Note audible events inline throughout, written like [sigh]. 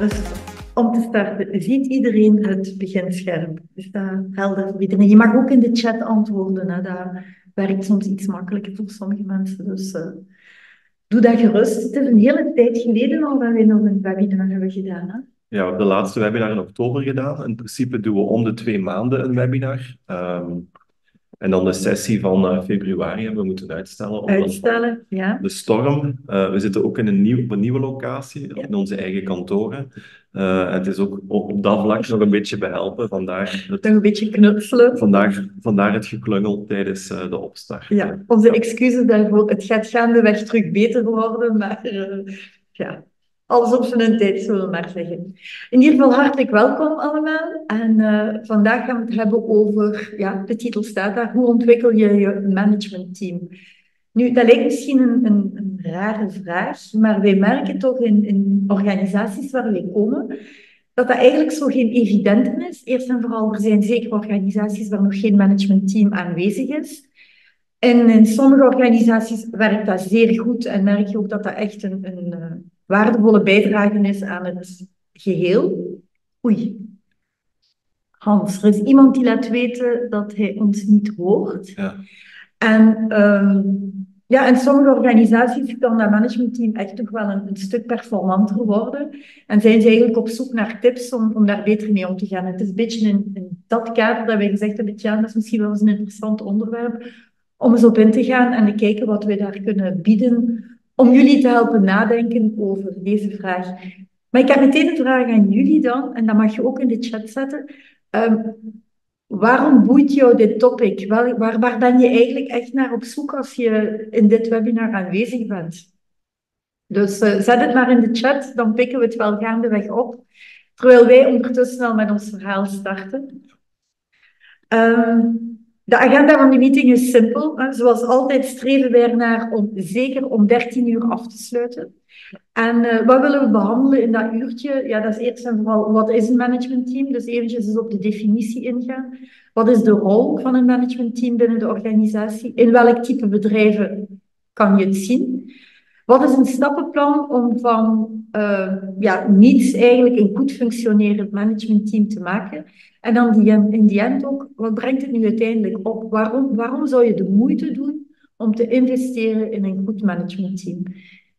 Dus om te starten, ziet iedereen het beginscherm? Is dat helder voor iedereen? Je mag ook in de chat antwoorden. Hè? Dat werkt soms iets makkelijker voor sommige mensen. Dus uh, doe dat gerust. Het is een hele tijd geleden al dat we nog een webinar hebben gedaan. Hè? Ja, de laatste webinar in oktober gedaan. In principe doen we om de twee maanden een webinar. Um, en dan de sessie van uh, februari hebben we moeten uitstellen. Uitstellen, ja. De storm. Uh, we zitten ook in een nieuw, op een nieuwe locatie, ja. in onze eigen kantoren. Uh, het is ook op dat vlak nog een beetje behelpen. Vandaar het, nog een beetje knutselen. Vandaar, vandaar het geklungel tijdens de opstart. Ja, onze excuses daarvoor. Het gaat gaandeweg terug beter worden, maar ja, alles op zijn tijd, zullen we maar zeggen. In ieder geval hartelijk welkom allemaal. En uh, vandaag gaan we het hebben over, ja, de titel staat daar, hoe ontwikkel je je managementteam? Nu, dat lijkt misschien een, een, een, rare vraag, maar wij merken toch in, in organisaties waar wij komen, dat dat eigenlijk zo geen evident is. Eerst en vooral, er zijn zeker organisaties waar nog geen managementteam aanwezig is. En in sommige organisaties werkt dat zeer goed en merk je ook dat dat echt een, een eh, waardevolle bijdrage is aan het geheel. Oei. Hans, er is iemand die laat weten dat hij ons niet hoort. Ja. En um, ja, in sommige organisaties kan dat managementteam echt toch wel een, een, stuk performanter worden. En zijn ze eigenlijk op zoek naar tips om, om daar beter mee om te gaan. Het is een beetje in, in dat kader dat wij gezegd hebben, ja, dat is misschien wel eens een interessant onderwerp om eens op in te gaan en te kijken wat we daar kunnen bieden om jullie te helpen nadenken over deze vraag. Maar ik heb meteen een vraag aan jullie dan, en dat mag je ook in de chat zetten. Um, waarom boeit jou dit topic? Waar, waar, waar ben je eigenlijk echt naar op zoek als je in dit webinar aanwezig bent? Dus uh, zet het maar in de chat, dan pikken we het wel gaandeweg op. Terwijl wij ondertussen al met ons verhaal starten. Um, de agenda van de meeting is simpel. Zoals altijd streven wij ernaar om zeker om 13 uur af te sluiten. En uh, wat willen we behandelen in dat uurtje? Ja, dat is eerst en vooral, wat is een managementteam? Dus eventjes eens op de definitie ingaan. Wat is de rol van een managementteam binnen de organisatie? In welk type bedrijven kan je het zien? Wat is een stappenplan om van uh, ja, niets eigenlijk een goed functionerend managementteam te maken? En dan die, in die end ook, wat brengt het nu uiteindelijk op? Waarom, waarom zou je de moeite doen om te investeren in een goed managementteam?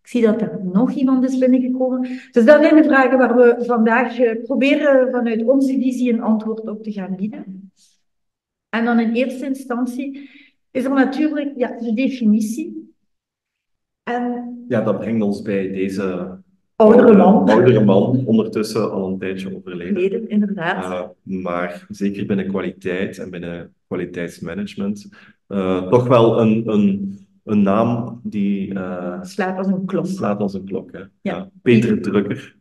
Ik zie dat er nog iemand is binnengekomen. Dus dat zijn de vragen waar we vandaag eh, proberen vanuit onze visie een antwoord op te gaan bieden. En dan in eerste instantie is er natuurlijk ja, de definitie. En... Ja, dat brengt ons bij deze Oudere man. oudere man, ondertussen al een tijdje overleden. Leden, inderdaad. Uh, maar zeker binnen kwaliteit en binnen kwaliteitsmanagement. Uh, toch wel een, een, een naam die... Uh, slaat als een klok. Slaat als een klok, hè. Ja. Peter Drucker.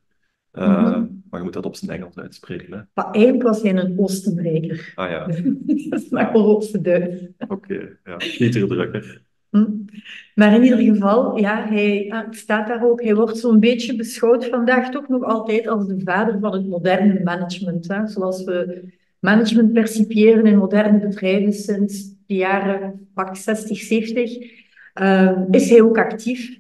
Mm -hmm. Maar je moet dat op zijn Engels uitspreken. Hè? Maar eigenlijk was hij een Oostenrijker. Ah ja. [laughs] dat is maar voor op de Duits. Oké, okay, ja. Peter Drucker. Hm. Maar in ieder geval, ja, hij ah, staat daar ook. Hij wordt zo'n beetje beschouwd vandaag toch nog altijd als de vader van het moderne management. Hè? Zoals we management percipiëren in moderne bedrijven sinds de jaren 60, 70, uh, is hij ook actief.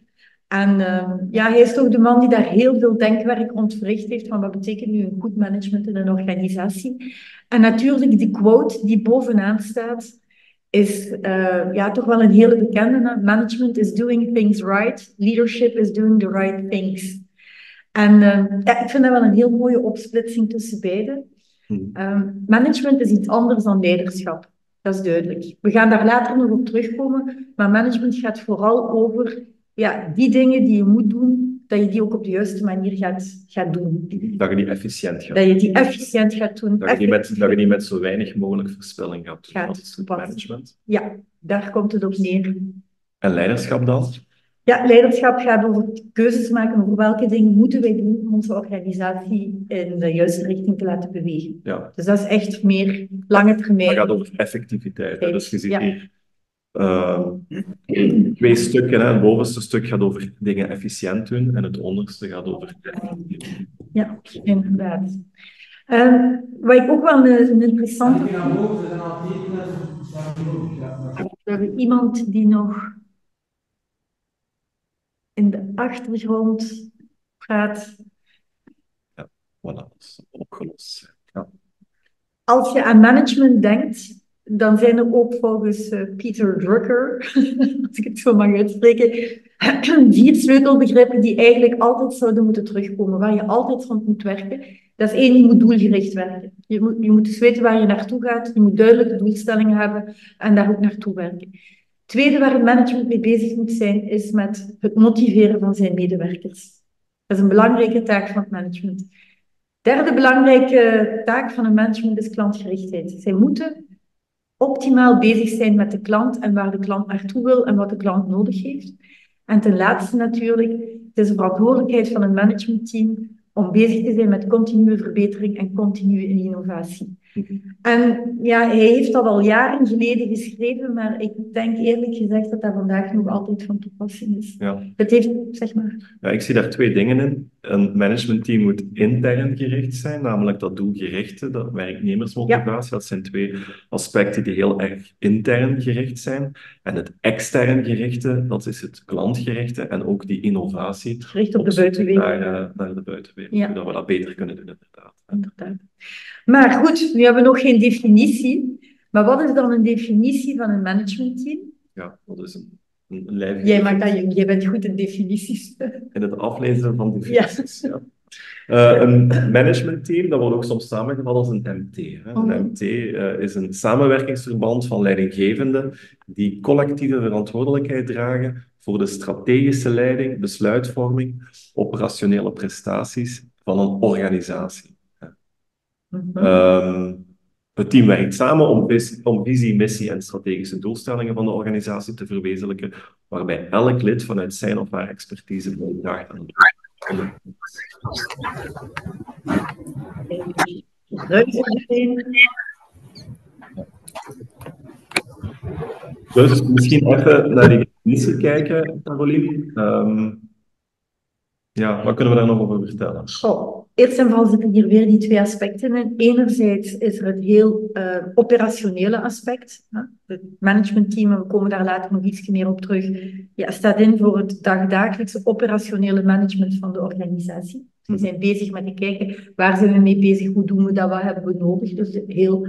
En uh, ja, hij is toch de man die daar heel veel denkwerk rond verricht heeft van wat betekent nu een goed management in een organisatie. En natuurlijk die quote die bovenaan staat, is uh, ja, toch wel een hele bekende. Management is doing things right. Leadership is doing the right things. En uh, ja, ik vind dat wel een heel mooie opsplitsing tussen beide. Hmm. Um, management is iets anders dan leiderschap. Dat is duidelijk. We gaan daar later nog op terugkomen. Maar management gaat vooral over ja, die dingen die je moet doen dat je die ook op de juiste manier gaat, gaat doen. Dat je die efficiënt gaat Dat je die efficiënt gaat doen. Dat je, niet met, dat je niet met zo weinig mogelijk verspilling gaat doen. Gaat dat management. Ja, daar komt het op neer. En leiderschap dan? Ja, leiderschap gaat over keuzes maken over welke dingen moeten wij doen om onze organisatie in de juiste richting te laten bewegen. Ja. Dus dat is echt meer lange termijn. Dat gaat over effectiviteit. Dus je ziet ja. hier uh, twee stukken. Hè. Het bovenste stuk gaat over dingen efficiënt doen en het onderste gaat over. Ja, inderdaad. Uh, wat ik ook wel een, een interessante. We hebben iemand die nog in de achtergrond praat. Ja. voilà, dat is opgelost. Ja. Als je aan management denkt, dan zijn er ook volgens uh, Peter Drucker, [laughs] als ik het zo mag uitspreken, [clears throat] vier sleutelbegrippen die eigenlijk altijd zouden moeten terugkomen, waar je altijd van moet werken. Dat is één, je moet doelgericht werken. Je moet, je moet dus weten waar je naartoe gaat, je moet duidelijke doelstellingen hebben en daar ook naartoe werken. Tweede waar het management mee bezig moet zijn, is met het motiveren van zijn medewerkers. Dat is een belangrijke taak van het management. Derde belangrijke taak van een management is klantgerichtheid. Zij moeten optimaal bezig zijn met de klant en waar de klant naartoe wil en wat de klant nodig heeft. En ten laatste natuurlijk, het is de verantwoordelijkheid van een managementteam om bezig te zijn met continue verbetering en continue innovatie. En ja, hij heeft dat al jaren geleden geschreven, maar ik denk eerlijk gezegd dat dat vandaag nog altijd van toepassing is. Ja. Het heeft, zeg maar. Ja, ik zie daar twee dingen in. Een managementteam moet intern gericht zijn, namelijk dat doelgerichte, dat werknemersmotivatie. Dat zijn twee aspecten die heel erg intern gericht zijn. En het extern gerichte, dat is het klantgerichte en ook die innovatie. Gericht op de buitenwereld. Naar, eh, naar de buitenwereld, Ja. hoe we dat beter kunnen doen, inderdaad. Inderdaad. Maar goed, nu hebben we nog geen definitie. Maar wat is dan een definitie van een managementteam? Ja, dat is een, een lijf Jij, maakt dat, jij bent goed in definities. in het aflezen van definities. Ja. Eh, een managementteam, dat wordt ook soms samengevat als een MT. Hè. Een MT eh, is een samenwerkingsverband van leidinggevenden die collectieve verantwoordelijkheid dragen voor de strategische leiding, besluitvorming, operationele prestaties van een organisatie. Ehm, het team werkt samen om, vis- om visie, missie en strategische doelstellingen van de organisatie te verwezenlijken, waarbij elk lid vanuit zijn of haar expertise bijdraagt aan het Dus misschien even naar die definitie kijken, Caroline. Ehm, ja, wat kunnen we daar nog over vertellen? Goh, eerst en vooral zitten hier weer die twee aspecten in. Enerzijds is er het heel eh, operationele aspect. Hè? Het managementteam, en we komen daar later nog iets meer op terug, ja, staat in voor het dagdagelijkse operationele management van de organisatie. We zijn bezig met te kijken, waar zijn we mee bezig, hoe doen we dat, wat hebben we nodig. Dus heel,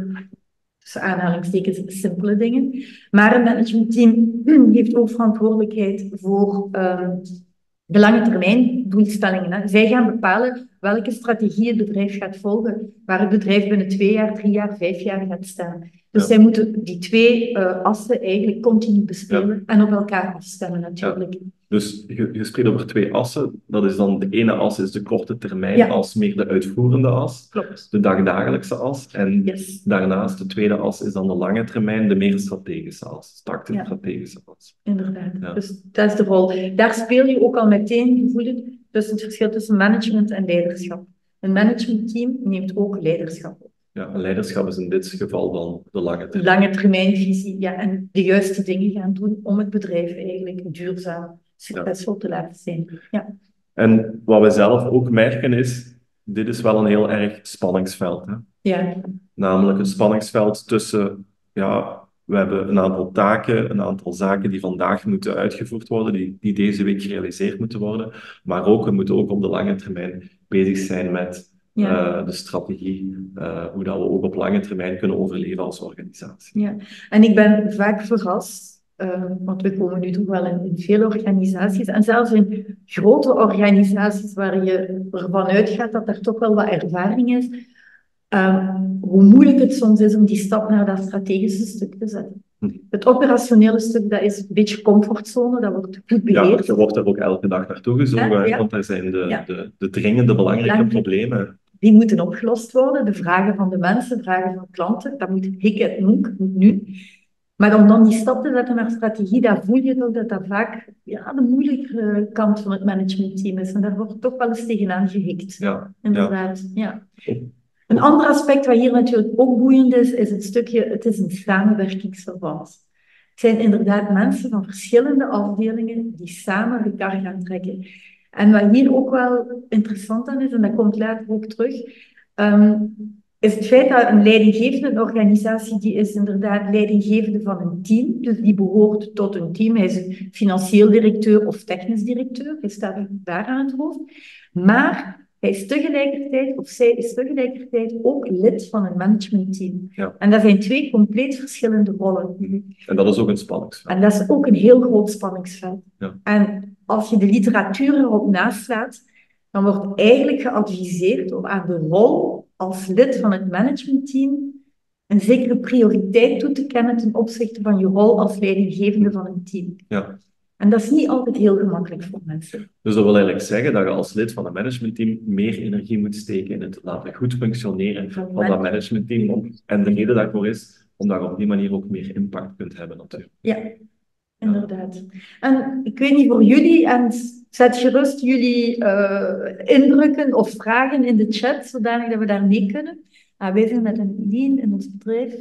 tussen aanhalingstekens, simpele dingen. Maar een managementteam [clears throat] heeft ook verantwoordelijkheid voor ehm, de lange termijn doelstellingen. Hè. Zij gaan bepalen welke strategie het bedrijf gaat volgen, waar het bedrijf binnen twee jaar, drie jaar, vijf jaar gaat staan. Dus Ja. zij moeten die twee eh, assen eigenlijk continu bespelen en op elkaar afstemmen natuurlijk. Dus je, je spreekt over twee assen. Dat is dan de ene as is de korte termijn Ja. as, meer de uitvoerende as, Klopt. de dagdagelijkse as. En Yes, daarnaast de tweede as is dan de lange termijn, de meer strategische as, tactisch Ja. strategische as. inderdaad. Ja. Dus dat is de rol. Daar speel je ook al meteen gevoelig tussen het verschil tussen management en leiderschap. Een managementteam neemt ook leiderschap op. Ja, en leiderschap is in dit geval dan de lange termijn. lange termijnvisie ja, en de juiste dingen gaan doen om het bedrijf eigenlijk duurzaam, succesvol te laten zijn. Ja, En wat we zelf ook merken is, dit is wel een heel erg spanningsveld. Hè? ja, Namelijk een spanningsveld tussen, ja, we hebben een aantal taken, een aantal zaken die vandaag moeten uitgevoerd worden, die, die deze week gerealiseerd moeten worden. Maar ook, we moeten ook op de lange termijn bezig zijn met ja, eh, de strategie, eh, hoe dat we ook op lange termijn kunnen overleven als organisatie. ja. En ik ben vaak verrast, eh, want we komen nu toch wel in, in veel organisaties, en zelfs in grote organisaties waar je ervan uitgaat dat er toch wel wat ervaring is, eh, hoe moeilijk het soms is om die stap naar dat strategische stuk te zetten. Hm. Het operationele stuk, dat is een beetje comfortzone, dat wordt goed Ja, beheerd. je wordt er ook elke dag naartoe gezogen, Ja, ja. want er zijn de, Ja. de, de dringende, belangrijke Belangrijk. problemen. die moeten opgelost worden. De vragen van de mensen, de vragen van klanten, dat moet hikken en moek, moet nu. Maar om dan die stap te zetten naar strategie, daar voel je toch dat dat vaak ja, de moeilijkere kant van het managementteam is. En daar wordt toch wel eens tegenaan gehikt. Ja, Inderdaad, ja. Een ander aspect wat hier natuurlijk ook boeiend is, is het stukje, het is een samenwerkingsverband. Het zijn inderdaad mensen van verschillende afdelingen die samen de kar gaan trekken. En wat hier ook wel interessant aan is, en dat komt later ook terug, ehm, is het feit dat een leidinggevende organisatie, die is inderdaad leidinggevende van een team, dus die behoort tot een team. Hij is een financieel directeur of technisch directeur, hij staat daar aan het hoofd. Maar hij is tegelijkertijd, of zij is tegelijkertijd ook lid van een managementteam. Ja. En dat zijn twee compleet verschillende rollen. En dat is ook een spanningsveld. En dat is ook een heel groot spanningsveld. Ja. En als je de literatuur erop naslaat, dan wordt eigenlijk geadviseerd om aan de rol als lid van het managementteam een zekere prioriteit toe te kennen ten opzichte van je rol als leidinggevende van een team. Ja. En dat is niet altijd heel gemakkelijk voor mensen. Dus dat wil eigenlijk zeggen dat je als lid van een managementteam meer energie moet steken in het laten goed functioneren van dat managementteam. En de reden daarvoor is omdat je op die manier ook meer impact kunt hebben natuurlijk. Ja, inderdaad. En ik weet niet voor jullie, en zet gerust jullie eh, indrukken of vragen in de chat, zodanig dat we daar mee kunnen. Ah, wij zijn met een lean in ons bedrijf.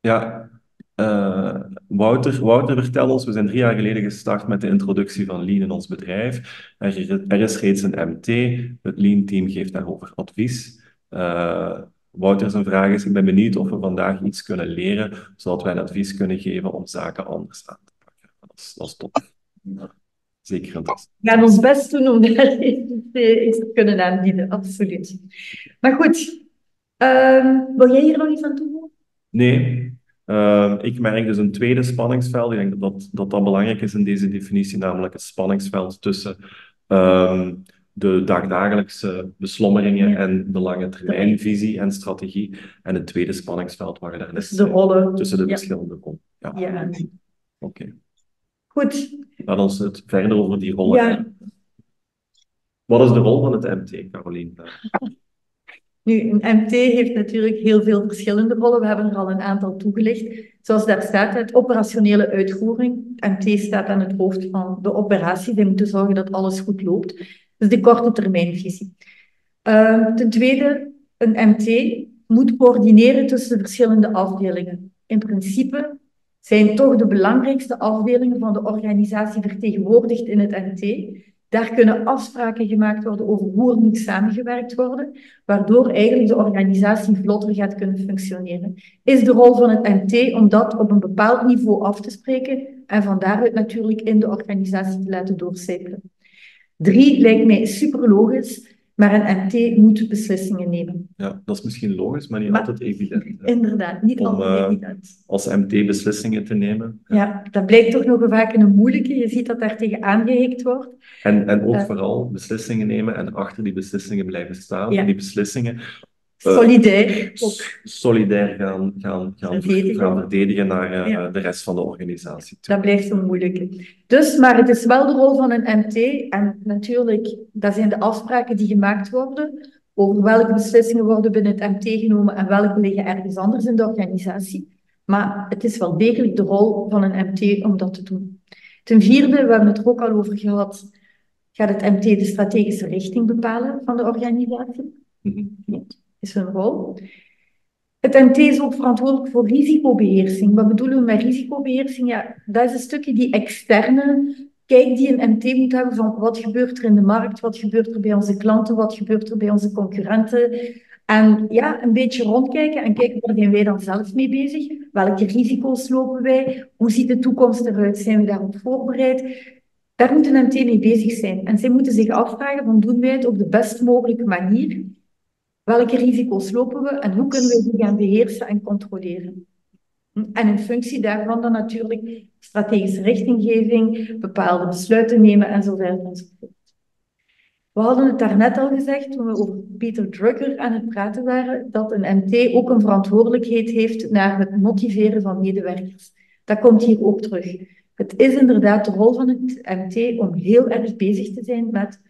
Ja, eh, Wouter, Wouter, vertel ons, we zijn drie jaar geleden gestart met de introductie van Lean in ons bedrijf. Er, is reeds een MT, het Lean-team geeft daarover advies. Eh, Wouter zijn vraag is, ik ben benieuwd of we vandaag iets kunnen leren, zodat wij een advies kunnen geven om zaken anders aan te pakken. Dat is, dat is top. Zeker. We gaan ons best doen om daar iets te kunnen aanbieden, absoluut. Maar goed, ehm, wil jij hier nog iets aan toevoegen? Nee, Ehm, ik merk dus een tweede spanningsveld. Ik denk dat dat, dat, dat belangrijk is in deze definitie, namelijk het spanningsveld tussen ehm, de dagdagelijkse beslommeringen en de lange termijnvisie en strategie. En het tweede spanningsveld waar je daar net Tussen de rollen. tussen de Ja. verschillende rollen. Ja, Ja. oké. Goed, Laat ons het verder over die rollen Ja. hebben. Wat is de rol van het MT, Carolien? Nu, een MT heeft natuurlijk heel veel verschillende rollen. We hebben er al een aantal toegelicht. Zoals daar staat, het operationele uitvoering. Het MT staat aan het hoofd van de operatie. Die moeten zorgen dat alles goed loopt. Dus de korte termijnvisie. Uh, ten tweede, een MT moet coördineren tussen de verschillende afdelingen. In principe zijn toch de belangrijkste afdelingen van de organisatie vertegenwoordigd in het MT. Daar kunnen afspraken gemaakt worden over hoe er moet samengewerkt worden, waardoor eigenlijk de organisatie vlotter gaat kunnen functioneren. Is de rol van het MT om dat op een bepaald niveau af te spreken en van daaruit natuurlijk in de organisatie te laten doorcijpelen. Drie lijkt mij super logisch, maar een MT moet beslissingen nemen. Ja, dat is misschien logisch, maar niet Maar- altijd evident. hè. Inderdaad, niet Om, altijd eh, evident. Als MT beslissingen te nemen. Ja, dat blijkt toch nog vaak een moeilijke. Je ziet dat daar tegen aangehikt wordt. En, en ook Ja. vooral beslissingen nemen en achter die beslissingen blijven staan. Ja. En die beslissingen Solidair ook. solidair gaan, gaan, gaan, Verdedigen. gaan verdedigen naar eh, Ja. de rest van de organisatie. toe. Dat blijft een moeilijke. Dus, maar het is wel de rol van een MT. En natuurlijk, dat zijn de afspraken die gemaakt worden over welke beslissingen worden binnen het MT genomen en welke liggen ergens anders in de organisatie. Maar het is wel degelijk de rol van een MT om dat te doen. Ten vierde, we hebben het er ook al over gehad, gaat het MT de strategische richting bepalen van de organisatie. Mhm. Hun rol. Het MT is ook verantwoordelijk voor risicobeheersing. Wat bedoelen we met risicobeheersing? Ja, dat is een stukje die externe kijk die een MT moet hebben van wat gebeurt er in de markt, wat gebeurt er bij onze klanten, wat gebeurt er bij onze concurrenten. En ja, een beetje rondkijken en kijken waar zijn wij dan zelf mee bezig? Welke risico's lopen wij? Hoe ziet de toekomst eruit? Zijn we daarop voorbereid? Daar moet een MT mee bezig zijn. En zij moeten zich afvragen van doen wij het op de best mogelijke manier? Welke risico's lopen we en hoe kunnen we die gaan beheersen en controleren? En in functie daarvan dan natuurlijk strategische richtinggeving, bepaalde besluiten nemen en enzovoort. We hadden het daarnet al gezegd toen we over Peter Drucker aan het praten waren, dat een MT ook een verantwoordelijkheid heeft naar het motiveren van medewerkers. Dat komt hier ook terug. Het is inderdaad de rol van het MT om heel erg bezig te zijn met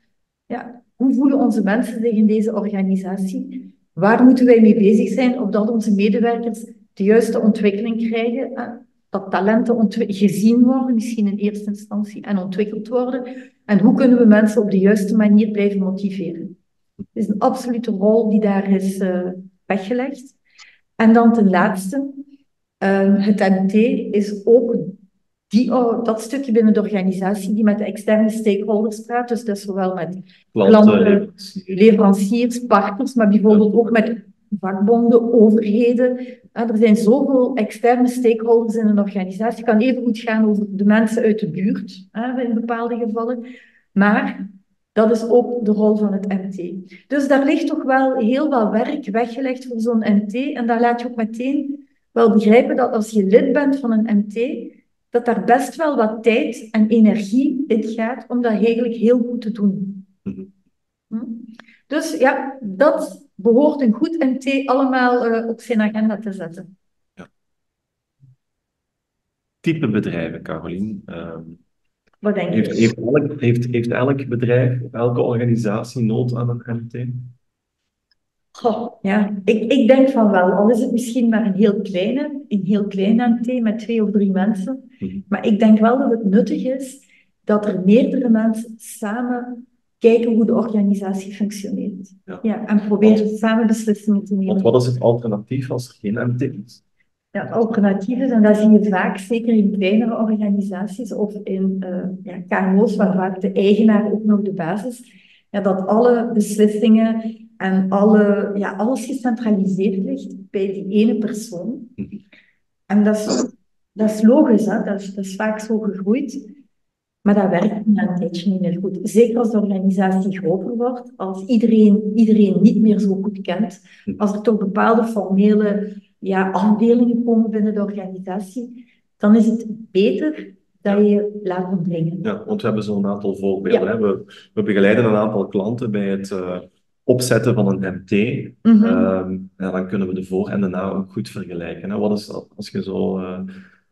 ja, hoe voelen onze mensen zich in deze organisatie? Waar moeten wij mee bezig zijn, opdat onze medewerkers de juiste ontwikkeling krijgen, eh, dat talenten gezien worden, misschien in eerste instantie, en ontwikkeld worden? En hoe kunnen we mensen op de juiste manier blijven motiveren? Het is een absolute rol die daar is eh, weggelegd. En dan ten laatste, eh, het MT is ook die, oh, dat stukje binnen de organisatie die met de externe stakeholders praat. Dus dat is zowel met Klanten, Klanten, leveranciers. partners, maar bijvoorbeeld ook met vakbonden, overheden. Er zijn zoveel externe stakeholders in een organisatie. Het kan even goed gaan over de mensen uit de buurt, in bepaalde gevallen. Maar Dat is ook de rol van het MT. Dus daar ligt toch wel heel wat werk weggelegd voor zo'n MT. En daar laat je ook meteen wel begrijpen dat als je lid bent van een MT, dat daar best wel wat tijd en energie in gaat om dat eigenlijk heel goed te doen. Mhm. Hm? Dus ja, dat behoort een goed MT allemaal uh, op zijn agenda te zetten. Ja. Type bedrijven, Carolien. Uh, Wat denk je? Heeft, heeft, elk, heeft, heeft elk bedrijf, elke organisatie nood aan een MT? Goh, ja, ik, ik denk van wel. Al is het misschien maar een heel kleine, een heel klein MT met twee of drie mensen. Mhm. Maar ik denk wel dat het nuttig is dat er meerdere mensen samen kijken hoe de organisatie functioneert. Ja. en proberen samen beslissingen te nemen. Want wat is het alternatief als er geen MT is? Ja, het alternatief is, en dat zie je vaak, zeker in kleinere organisaties of in uh, ja, KMO's, waar vaak de eigenaar ook nog de basis, ja, dat alle beslissingen en alle, ja, alles gecentraliseerd ligt bij die ene persoon. Mhm. En dat is, dat is logisch, hè? Dat, is, dat is vaak zo gegroeid. Maar dat werkt na een tijdje niet meer goed. Zeker als de organisatie groter wordt, als iedereen iedereen niet meer zo goed kent, Mhm. als er toch bepaalde formele ja, afdelingen komen binnen de organisatie, dan is het beter dat je laat ontdringen. Ja, want we hebben zo'n aantal voorbeelden. Ja. Hè? We, we begeleiden een aantal klanten bij het uh, opzetten van een MT. Mhm. Ehm, ja, dan kunnen we de voor- en de na ook goed vergelijken. Hè? Wat is dat, als je zo uh,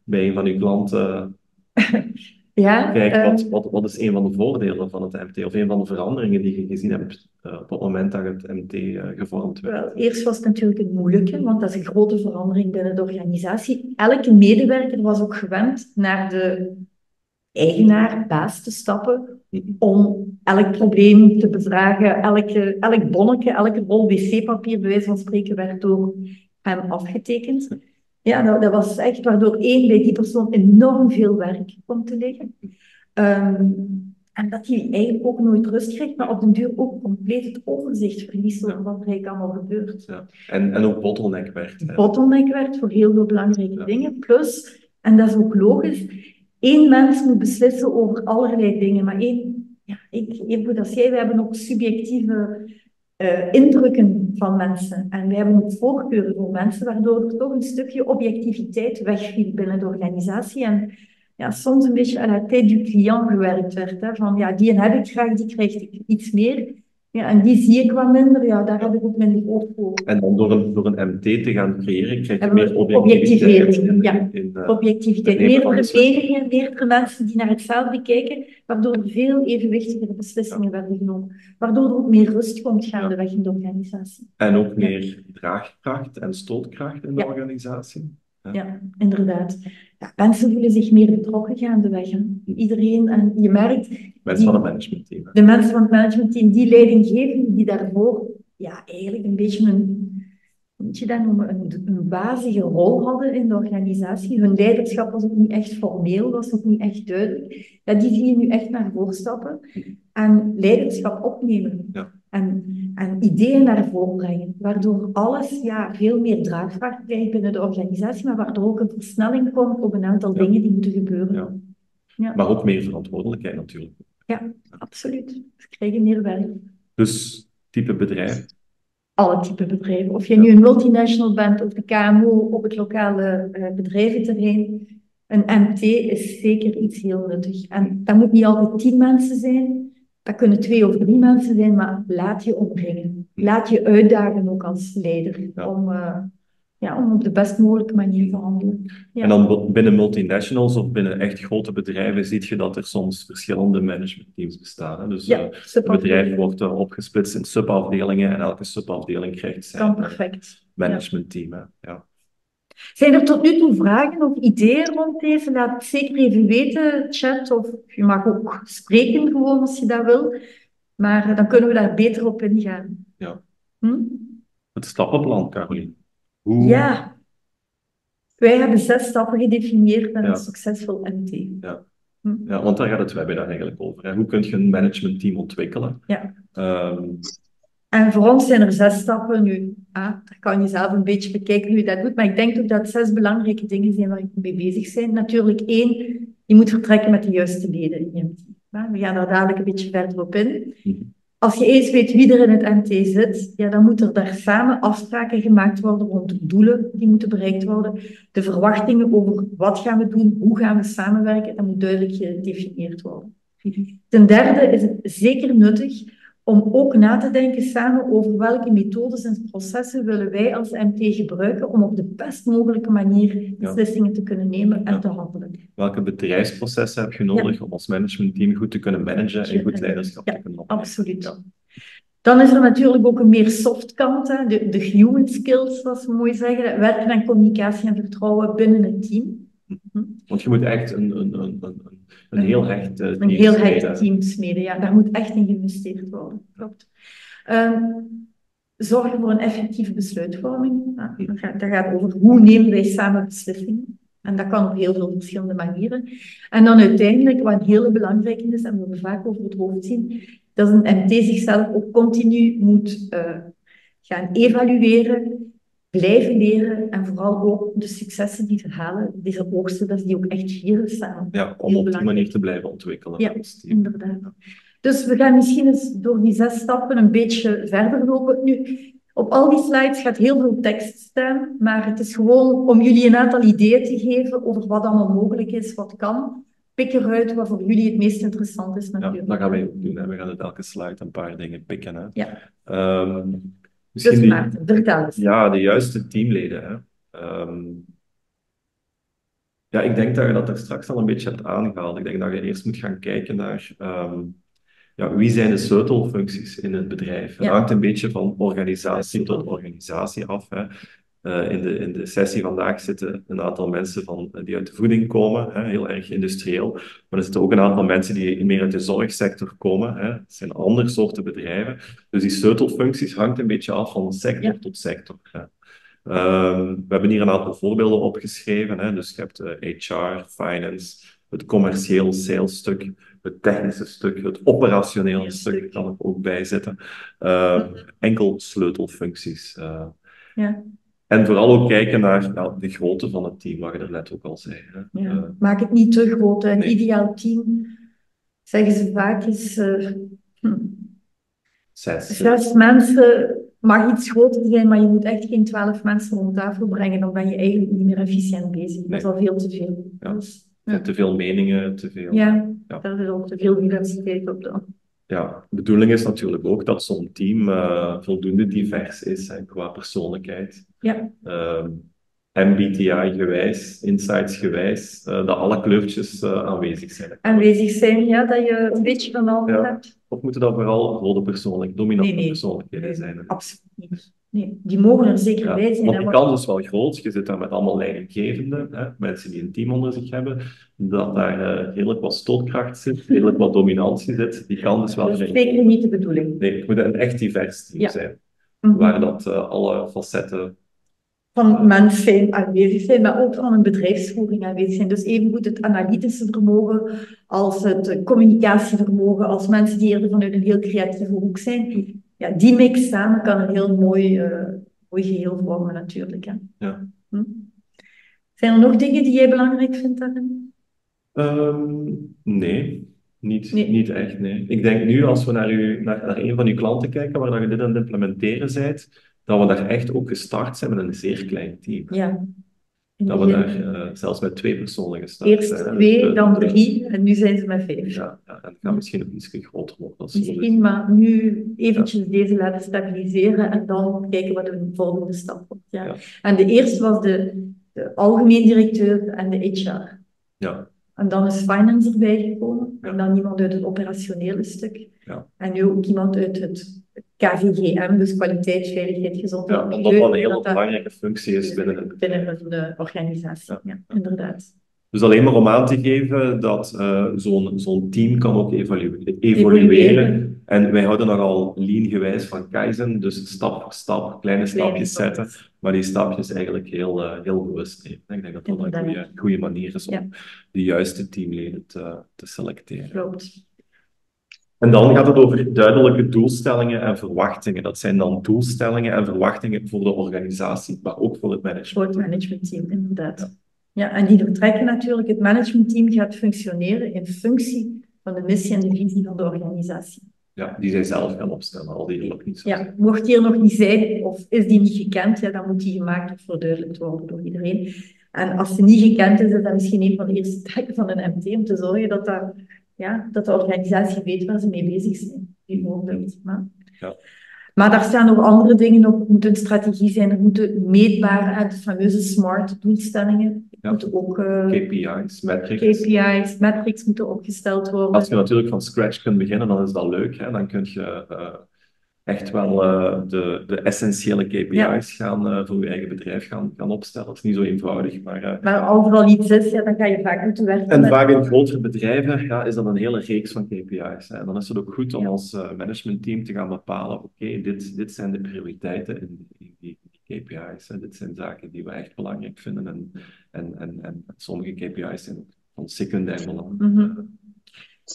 bij een van uw klanten [laughs] ja, kijkt, uh, wat, wat, wat is een van de voordelen van het MT of een van de veranderingen die je gezien hebt uh, op het moment dat het MT uh, gevormd werd? Wel, eerst was het natuurlijk het moeilijke, want dat is een grote verandering binnen de organisatie. Elke medewerker was ook gewend naar de eigenaar, baas te stappen om elk probleem te bedragen, elke, elk bonnetje, elke rol wc-papier, bij wijze van spreken, werd door hem afgetekend. Ja, dat, dat was echt waardoor één bij die persoon enorm veel werk kwam te liggen. Um, en dat hij eigenlijk ook nooit rust krijgt, maar op den duur ook compleet het overzicht verliest over wat er eigenlijk allemaal gebeurt. Ja. En, en ook bottleneck werd. Hè? Bottleneck werd voor heel veel belangrijke Ja. dingen. Plus, en dat is ook logisch, één mens moet beslissen over allerlei dingen. Maar één, ja, ik, even als jij, we hebben ook subjectieve uh, indrukken van mensen. En we hebben ook voorkeuren voor mensen, waardoor er toch een stukje objectiviteit wegviel binnen de organisatie. En ja, soms een beetje à la tête du client gewerkt werd. Hè? Van ja, die heb ik graag, die krijgt ik iets meer. Ja, en die zie ik wat minder, ja, daar heb ik ook minder oog voor. En dan door een, door een MT te gaan creëren, krijg je meer objectiviteit. in- ja. in, eh, Objectiviteit. nemen van Meerdere mensen die naar hetzelfde kijken, waardoor veel evenwichtigere beslissingen werden genomen. Waardoor er ook meer rust komt gaandeweg in de organisatie. En ook meer draagkracht en stootkracht in de Ja. organisatie. Ja, inderdaad. Ja, mensen voelen zich meer betrokken gaandeweg. Hè. Iedereen, en je merkt, Mensen van het managementteam. de mensen van het managementteam, die leidinggevenden, die daarvoor ja, eigenlijk een beetje een, moet je dat noemen, een, een bazige rol hadden in de organisatie. Hun leiderschap was ook niet echt formeel, was ook niet echt duidelijk. Ja, die zie je nu echt naar voren stappen en leiderschap opnemen. Ja. En, en ideeën naar voren brengen, waardoor alles ja, veel meer draagvlak krijgt binnen de organisatie, maar waardoor ook een versnelling komt op een aantal Ja. dingen die moeten gebeuren. Ja. Ja. Maar ook meer verantwoordelijkheid natuurlijk. Ja, absoluut. Ze krijgen meer werk. Dus type bedrijf. Alle type bedrijven. Of je nu een multinational bent of de KMO op het lokale eh, bedrijventerrein. Een MT is zeker iets heel nuttig. En dat moet niet altijd tien mensen zijn. Dat kunnen twee of drie mensen zijn, maar laat je opbrengen. Laat je uitdagen ook als leider. Ja. Om, eh, ja, om op de best mogelijke manier te handelen. Ja. En dan binnen multinationals of binnen echt grote bedrijven zie je dat er soms verschillende managementteams bestaan. Hè? Dus Ja, eh, bedrijf wordt eh, opgesplitst in subafdelingen en elke subafdeling krijgt zijn Kan perfect. Ja. managementteam. Ja. Zijn er tot nu toe vragen of ideeën rond deze? Laat het zeker even weten, chat, of je mag ook spreken gewoon als je dat wil. Maar eh, dan kunnen we daar beter op ingaan. Ja. Hm? Het stappenplan, Carolien. Hoe, Ja. Wij hebben zes stappen gedefinieerd Ja. een succesvol MT. Ja. Hm. Ja, want daar gaat het webinar eigenlijk over. Hè. Hoe kun je een managementteam ontwikkelen? Ja. Ehm, En voor ons zijn er zes stappen nu. Daar kan je zelf een beetje bekijken hoe je dat doet. Maar ik denk ook dat zes belangrijke dingen zijn waar ik mee bezig ben. Natuurlijk één, je moet vertrekken met de juiste leden in je MT. We gaan daar dadelijk een beetje verder op in. Mhm. Als je eens weet wie er in het MT zit, ja, dan moeten er daar samen afspraken gemaakt worden rond de doelen die moeten bereikt worden. De verwachtingen over wat gaan we doen, hoe gaan we samenwerken, dat moet duidelijk gedefinieerd worden. Ten derde is het zeker nuttig om ook na te denken samen over welke methodes en processen willen wij als MT gebruiken om op de best mogelijke manier beslissingen te kunnen nemen en te handelen. Welke bedrijfsprocessen heb je nodig om als managementteam goed te kunnen managen en goed leiderschap te kunnen opnemen? Absoluut. Dan is er natuurlijk ook een meer soft kant, hè, de, de human skills, zoals we mooi zeggen, werken aan communicatie en vertrouwen binnen het team. Hm. Want je moet echt een, een, een, een, een heel hecht uh, Een heel hecht team smeden, ja. Daar moet echt in geïnvesteerd worden. Klopt. Um, zorgen voor een effectieve besluitvorming. Nou, dat, gaat, dat gaat over hoe nemen wij samen beslissingen. En dat kan op heel veel verschillende manieren. En dan uiteindelijk, wat een hele belangrijke is, en we vaak over het hoofd zien, dat een MT zichzelf ook continu moet uh, gaan evalueren, blijven leren en vooral ook de successen die verhalen, deze oogsten, dat die ook echt vieren staan. Ja, om op die manier te blijven ontwikkelen. Ja, inderdaad. Dus we gaan misschien eens door die zes stappen een beetje verder lopen. Nu, op al die slides gaat heel veel tekst staan, maar het is gewoon om jullie een aantal ideeën te geven over wat allemaal mogelijk is, wat kan. Pik eruit wat voor jullie het meest interessant is natuurlijk. Ja, dat gaan wij ook doen. We gaan uit elke slide een paar dingen pikken. Hè. Ja. Um, Misschien dus Maarten, vertel eens. Ja, de juiste teamleden. Hè. Um, ja, ik denk dat je dat er straks al een beetje hebt aangehaald. Ik denk dat je eerst moet gaan kijken naar um, ja, wie zijn de sleutelfuncties in het bedrijf. Het hangt een beetje van organisatie tot organisatie af. Hè. Uh, in, de, in de sessie vandaag zitten een aantal mensen van, die uit de voeding komen, hè, heel erg industrieel. Maar er zitten ook een aantal mensen die meer uit de zorgsector komen. Hè. Het zijn andere soorten bedrijven. Dus die sleutelfuncties hangt een beetje af van sector ja. tot sector. Hè. Um, we hebben hier een aantal voorbeelden opgeschreven. Hè. Dus je hebt uh, HR, finance, het commercieel salesstuk, het technische stuk, het operationele stuk kan ik ook bijzetten. Uh, enkel sleutelfuncties. Uh, ja. En vooral ook kijken naar nou, de grootte van het team, wat je er net ook al zei. Hè. Ja. Uh, Maak het niet te groot. Een nee. ideaal team, zeggen ze vaak, is uh, hm. zes. zes mensen. Mag iets groter zijn, maar je moet echt geen twaalf mensen om tafel brengen. Dan ben je eigenlijk niet meer efficiënt bezig. Nee. Dat is al veel te veel. Ja. Dus, ja. Te veel meningen, te veel. Ja, ja. daar is ook te veel diversiteit op dan. Ja, de bedoeling is natuurlijk ook dat zo'n team uh, voldoende divers is hè, qua persoonlijkheid. Ja. MBTI-gewijs, insights-gewijs, uh, dat alle kleurtjes uh, aanwezig zijn. Aanwezig zijn, ja, dat je een beetje van alles ja. hebt. Of moeten dat vooral rode persoonlijk, dominante nee, nee. persoonlijkheden zijn? Hè? Absoluut niet. Nee, die mogen er zeker ja, bij zijn. Want die kans is wel groot. Je zit daar met allemaal leidinggevenden, hè, mensen die een team onder zich hebben, dat daar uh, redelijk wat stootkracht zit, redelijk wat dominantie zit. Die kans is wel Dat is zeker niet de bedoeling. Nee, het moet een echt divers team ja. zijn, mm -hmm. waar dat uh, alle facetten van mens zijn aanwezig zijn, maar ook van een bedrijfsvoering aanwezig zijn. Dus evengoed het analytische vermogen als het communicatievermogen, als mensen die eerder vanuit een heel creatieve hoek zijn. Ja, die mix samen kan een heel mooi, uh, mooi geheel vormen natuurlijk. Hè. Ja. Hm? Zijn er nog dingen die jij belangrijk vindt daarin? Um, nee. Niet, nee. niet echt, nee. Ik denk nu, als we naar, u, naar, naar een van uw klanten kijken, waar je dit aan het implementeren bent, dat we daar echt ook gestart zijn met een zeer klein team. Ja. Dat we daar uh, zelfs met twee personen gestart Eerst zijn. Eerst twee, dus, dan drie, en nu zijn ze met vijf. Ja, ja en het gaat misschien nog iets groter worden. Als misschien, maar nu eventjes ja. deze laten stabiliseren en dan kijken wat de volgende stap wordt. Ja. ja. En de eerste was de, de algemeen directeur en de HR. Ja. En dan is finance erbij gekomen. En dan iemand uit het operationele stuk. Ja. En nu ook iemand uit het KVGM, dus kwaliteit, veiligheid, gezondheid. Ja, omdat dat een hele belangrijke functie is binnen binnen een organisatie. Ja. inderdaad. Dus alleen maar om aan te geven dat uh, zo'n zo'n team kan ook evolueren. evolueren. En wij houden nogal lean gewijs van Kaizen, dus stap voor stap, kleine stapjes zetten, maar die stapjes eigenlijk heel, uh, heel bewust nemen. Ik denk dat dat een goede, goede manier is om ja. de juiste teamleden te, te selecteren. Klopt. En dan gaat het over duidelijke doelstellingen en verwachtingen. Dat zijn dan doelstellingen en verwachtingen voor de organisatie, maar ook voor het management. Voor het managementteam, inderdaad. Ja. ja, en die vertrekken natuurlijk. Het managementteam gaat functioneren in functie van de missie en de visie van de organisatie. Ja, die zij zelf gaan opstellen, al die nog niet zo Ja, mocht die er nog niet zijn, of is die niet gekend, ja, dan moet die gemaakt of verduidelijkt worden door iedereen. En als ze niet gekend is, is dat misschien een van de eerste taken van een MT om te zorgen dat, dat, ja, dat de organisatie weet waar ze mee bezig zijn, bijvoorbeeld. Maar, Ja. maar daar staan nog andere dingen op. Er moet een strategie zijn, er moeten meetbare, de fameuze SMART doelstellingen, Ja. moeten ook eh, KPI's, metrics. KPI's, metrics moeten opgesteld worden. Als je natuurlijk van scratch kunt beginnen, dan is dat leuk. Hè? Dan kun je eh, echt wel eh, de, de essentiële KPI's Ja. gaan, eh, voor je eigen bedrijf gaan, gaan opstellen. Dat is niet zo eenvoudig. Maar, eh, Maar als er al iets is, ja, dan ga je vaak moeten werken en vaak in grotere bedrijven ja, is dat een hele reeks van KPI's. Hè? En dan is het ook goed om Ja. als managementteam te gaan bepalen, oké, dit, dit zijn de prioriteiten in, in die, die KPI's. Hè? Dit zijn zaken die we echt belangrijk vinden. En, en, en, en sommige KPI's zijn ook van secundair belang. Mhm.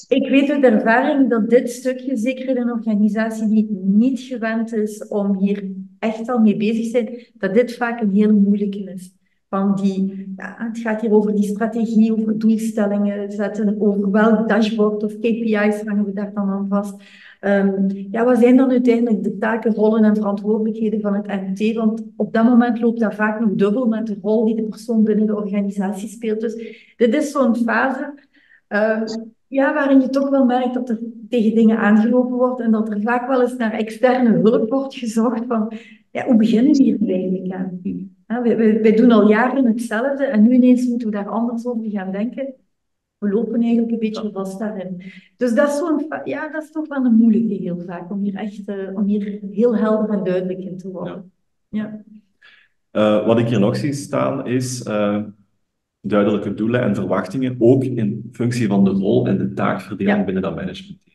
Ik weet uit ervaring dat dit stukje, zeker in een organisatie die niet gewend is om hier echt al mee bezig te zijn, dat dit vaak een heel moeilijke is. Van die, ja, het gaat hier over die strategie, over doelstellingen zetten, over welk dashboard of KPI's hangen we daar dan aan vast. Ehm, ja, wat zijn dan uiteindelijk de taken, rollen en verantwoordelijkheden van het MT? Want op dat moment loopt dat vaak nog dubbel met de rol die de persoon binnen de organisatie speelt. Dus dit is zo'n fase ehm, ja, waarin je toch wel merkt dat er tegen dingen aangelopen wordt en dat er vaak wel eens naar externe hulp wordt gezocht van, ja, hoe beginnen we hier eigenlijk aan? Wij, wij, wij doen al jaren hetzelfde en nu ineens moeten we daar anders over gaan denken. We lopen eigenlijk een beetje vast daarin. Dus dat is, zo'n, ja, dat is toch wel een moeilijke heel vaak, om hier echt eh, om hier heel helder en duidelijk in te worden. Ja. Eh, wat ik hier nog zie staan is eh, duidelijke doelen en verwachtingen, ook in functie van de rol en de taakverdeling Ja. binnen dat managementteam.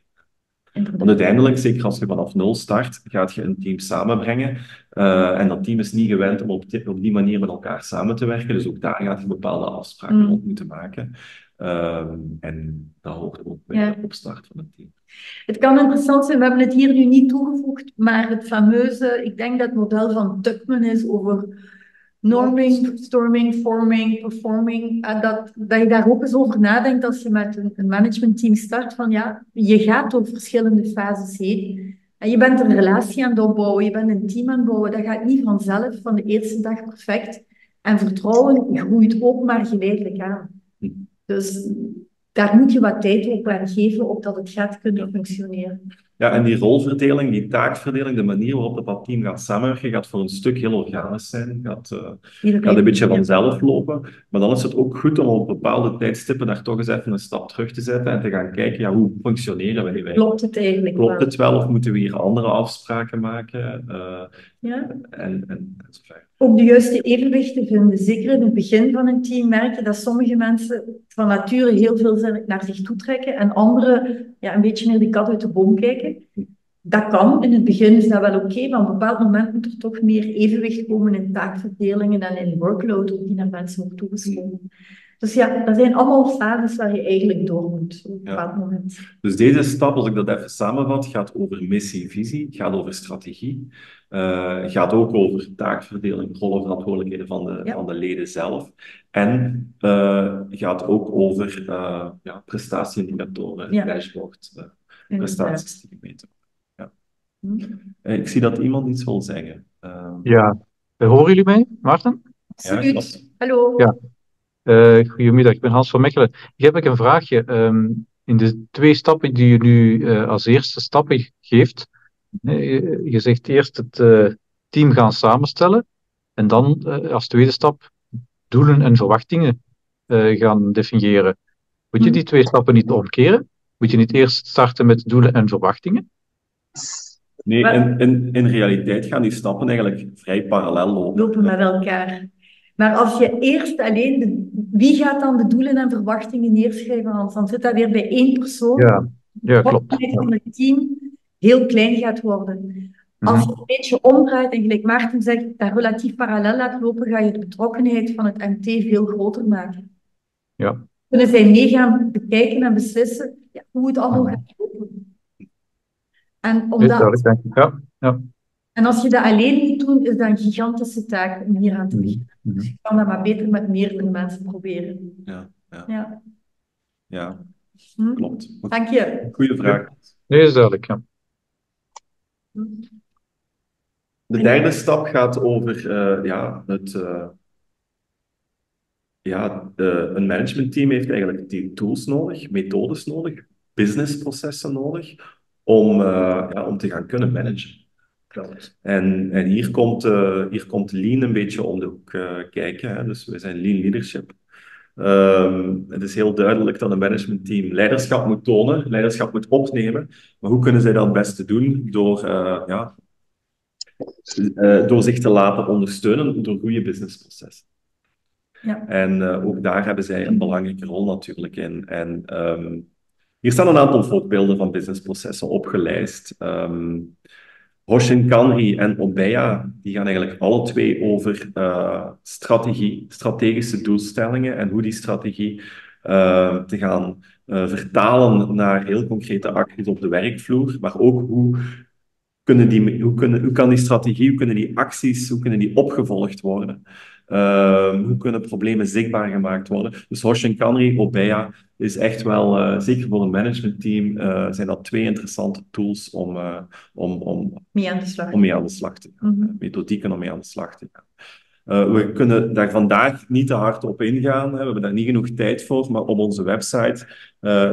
Want uiteindelijk, zeker als je vanaf nul start, gaat je een team samenbrengen. eh, en dat team is niet gewend om op die, op die manier met elkaar samen te werken. Dus ook daar gaat je bepaalde afspraken Mm. rond moeten maken. Ehm, en dat hoort ook bij Ja. de opstart van het team. Het kan interessant zijn, we hebben het hier nu niet toegevoegd, maar het fameuze, ik denk dat het model van Tuckman is over norming, storming, forming, performing. En dat, dat je daar ook eens over nadenkt als je met een, een managementteam start, van ja, je gaat door verschillende fases heen. En je bent een relatie aan het opbouwen, je bent een team aan het bouwen. Dat gaat niet vanzelf van de eerste dag perfect. En vertrouwen groeit ook maar geleidelijk aan. Hm. Dus daar moet je wat tijd op aan geven, opdat het gaat kunnen functioneren. Ja, en die rolverdeling, die taakverdeling, de manier waarop dat team gaat samenwerken, gaat voor een stuk heel organisch zijn. Gaat, Iedereen- gaat een beetje vanzelf lopen. Maar dan is het ook goed om op bepaalde tijdstippen daar toch eens even een stap terug te zetten en te gaan kijken, ja, hoe functioneren eigenlijk? Klopt het eigenlijk Klopt het wel of moeten we hier andere afspraken maken? Eh, Ja? en, en. Ook de juiste evenwicht te vinden. Zeker in het begin van een team merk je dat sommige mensen van nature heel veel naar zich toe trekken en anderen ja, een beetje meer die kat uit de boom kijken. Dat kan, in het begin is dat wel oké, maar op een bepaald moment moet er toch meer evenwicht komen in taakverdelingen en in workload ook die naar mensen wordt toegeschoven. Dus ja, dat zijn allemaal fases waar je eigenlijk door moet op een Ja. bepaald moment. Dus deze stap, als ik dat even samenvat, gaat over missie, visie, gaat over strategie, eh, gaat ook over taakverdeling, rollen, verantwoordelijkheden van de, Ja. van de leden zelf. En eh, gaat ook over eh, ja, prestatieindicatoren, Ja. dashboard, prestaties die gemeten. Hm. Ja. Eh, ik zie dat iemand iets wil zeggen. Ja, horen jullie mij, Maarten? ja, Absoluut. Hallo. Ja. Eh, goedemiddag, ik ben Hans van Mechelen. Ik heb ik een vraagje. Ehm, in de twee stappen die je nu eh, als eerste stappen geeft, je- je zegt eerst het eh, team gaan samenstellen en dan eh, als tweede stap doelen en verwachtingen eh, gaan definiëren. Moet je Mhm. die twee stappen niet omkeren? Moet je niet eerst starten met doelen en verwachtingen? Nee, in, in, in realiteit gaan die stappen eigenlijk vrij parallel lopen. lopen met elkaar. Maar als je eerst alleen, de, wie gaat dan de doelen en verwachtingen neerschrijven, Hans? Dan zit dat weer bij één persoon. Ja, ja De klopt. betrokkenheid van het team heel klein gaat worden. Als je Mhm. een beetje omdraait en gelijk Maarten zegt, dat relatief parallel laat lopen, ga je de betrokkenheid van het MT veel groter maken. Ja. Kunnen zij mee gaan bekijken en beslissen ja, hoe het allemaal Mhm. gaat lopen. En, omdat. Ja, ja. En als je dat alleen moet doen, is dat een gigantische taak om hier aan te Mhm. beginnen. Mhm. Dus je kan dat maar beter met meerdere mensen proberen. Ja, ja, Ja. ja. Hm? Klopt. Dank je. Goeie vraag. Nee, is duidelijk. Ja. De derde stap gaat over eh, ja, het. eh, ja, de- een managementteam heeft eigenlijk die tools nodig, methodes nodig, businessprocessen nodig om, eh, ja, om te gaan kunnen managen. Klopt. En, en hier, komt, eh, hier komt Lean een beetje om de hoek eh, kijken. Hè. Dus we zijn Lean Leadership. Ehm, het is heel duidelijk dat een managementteam leiderschap moet tonen, leiderschap moet opnemen. Maar hoe kunnen zij dat het beste doen? Door, eh, ja, door zich te laten ondersteunen door goede businessprocessen. Ja. En ook daar hebben zij een belangrijke rol natuurlijk in. En ehm, hier staan een aantal voorbeelden van businessprocessen opgelijst. Ehm Hoshin Kanri en Obeya, die gaan eigenlijk alle twee over eh, strategie, strategische doelstellingen en hoe die strategie eh, te gaan eh, vertalen naar heel concrete acties op de werkvloer, maar ook hoe kunnen die, hoe, kunnen, hoe kan die strategie, hoe kunnen die acties, hoe kunnen die opgevolgd worden? Ehm, hoe kunnen problemen zichtbaar gemaakt worden? Dus Hoshin Kanri, Obeya is echt wel, eh, zeker voor een managementteam, eh, zijn dat twee interessante tools om, eh, om, om, Mee aan de slag. om mee aan de slag te gaan. Mhm. Methodieken om mee aan de slag te gaan. We kunnen daar vandaag niet te hard op ingaan. Hè. We hebben daar niet genoeg tijd voor. Maar op onze website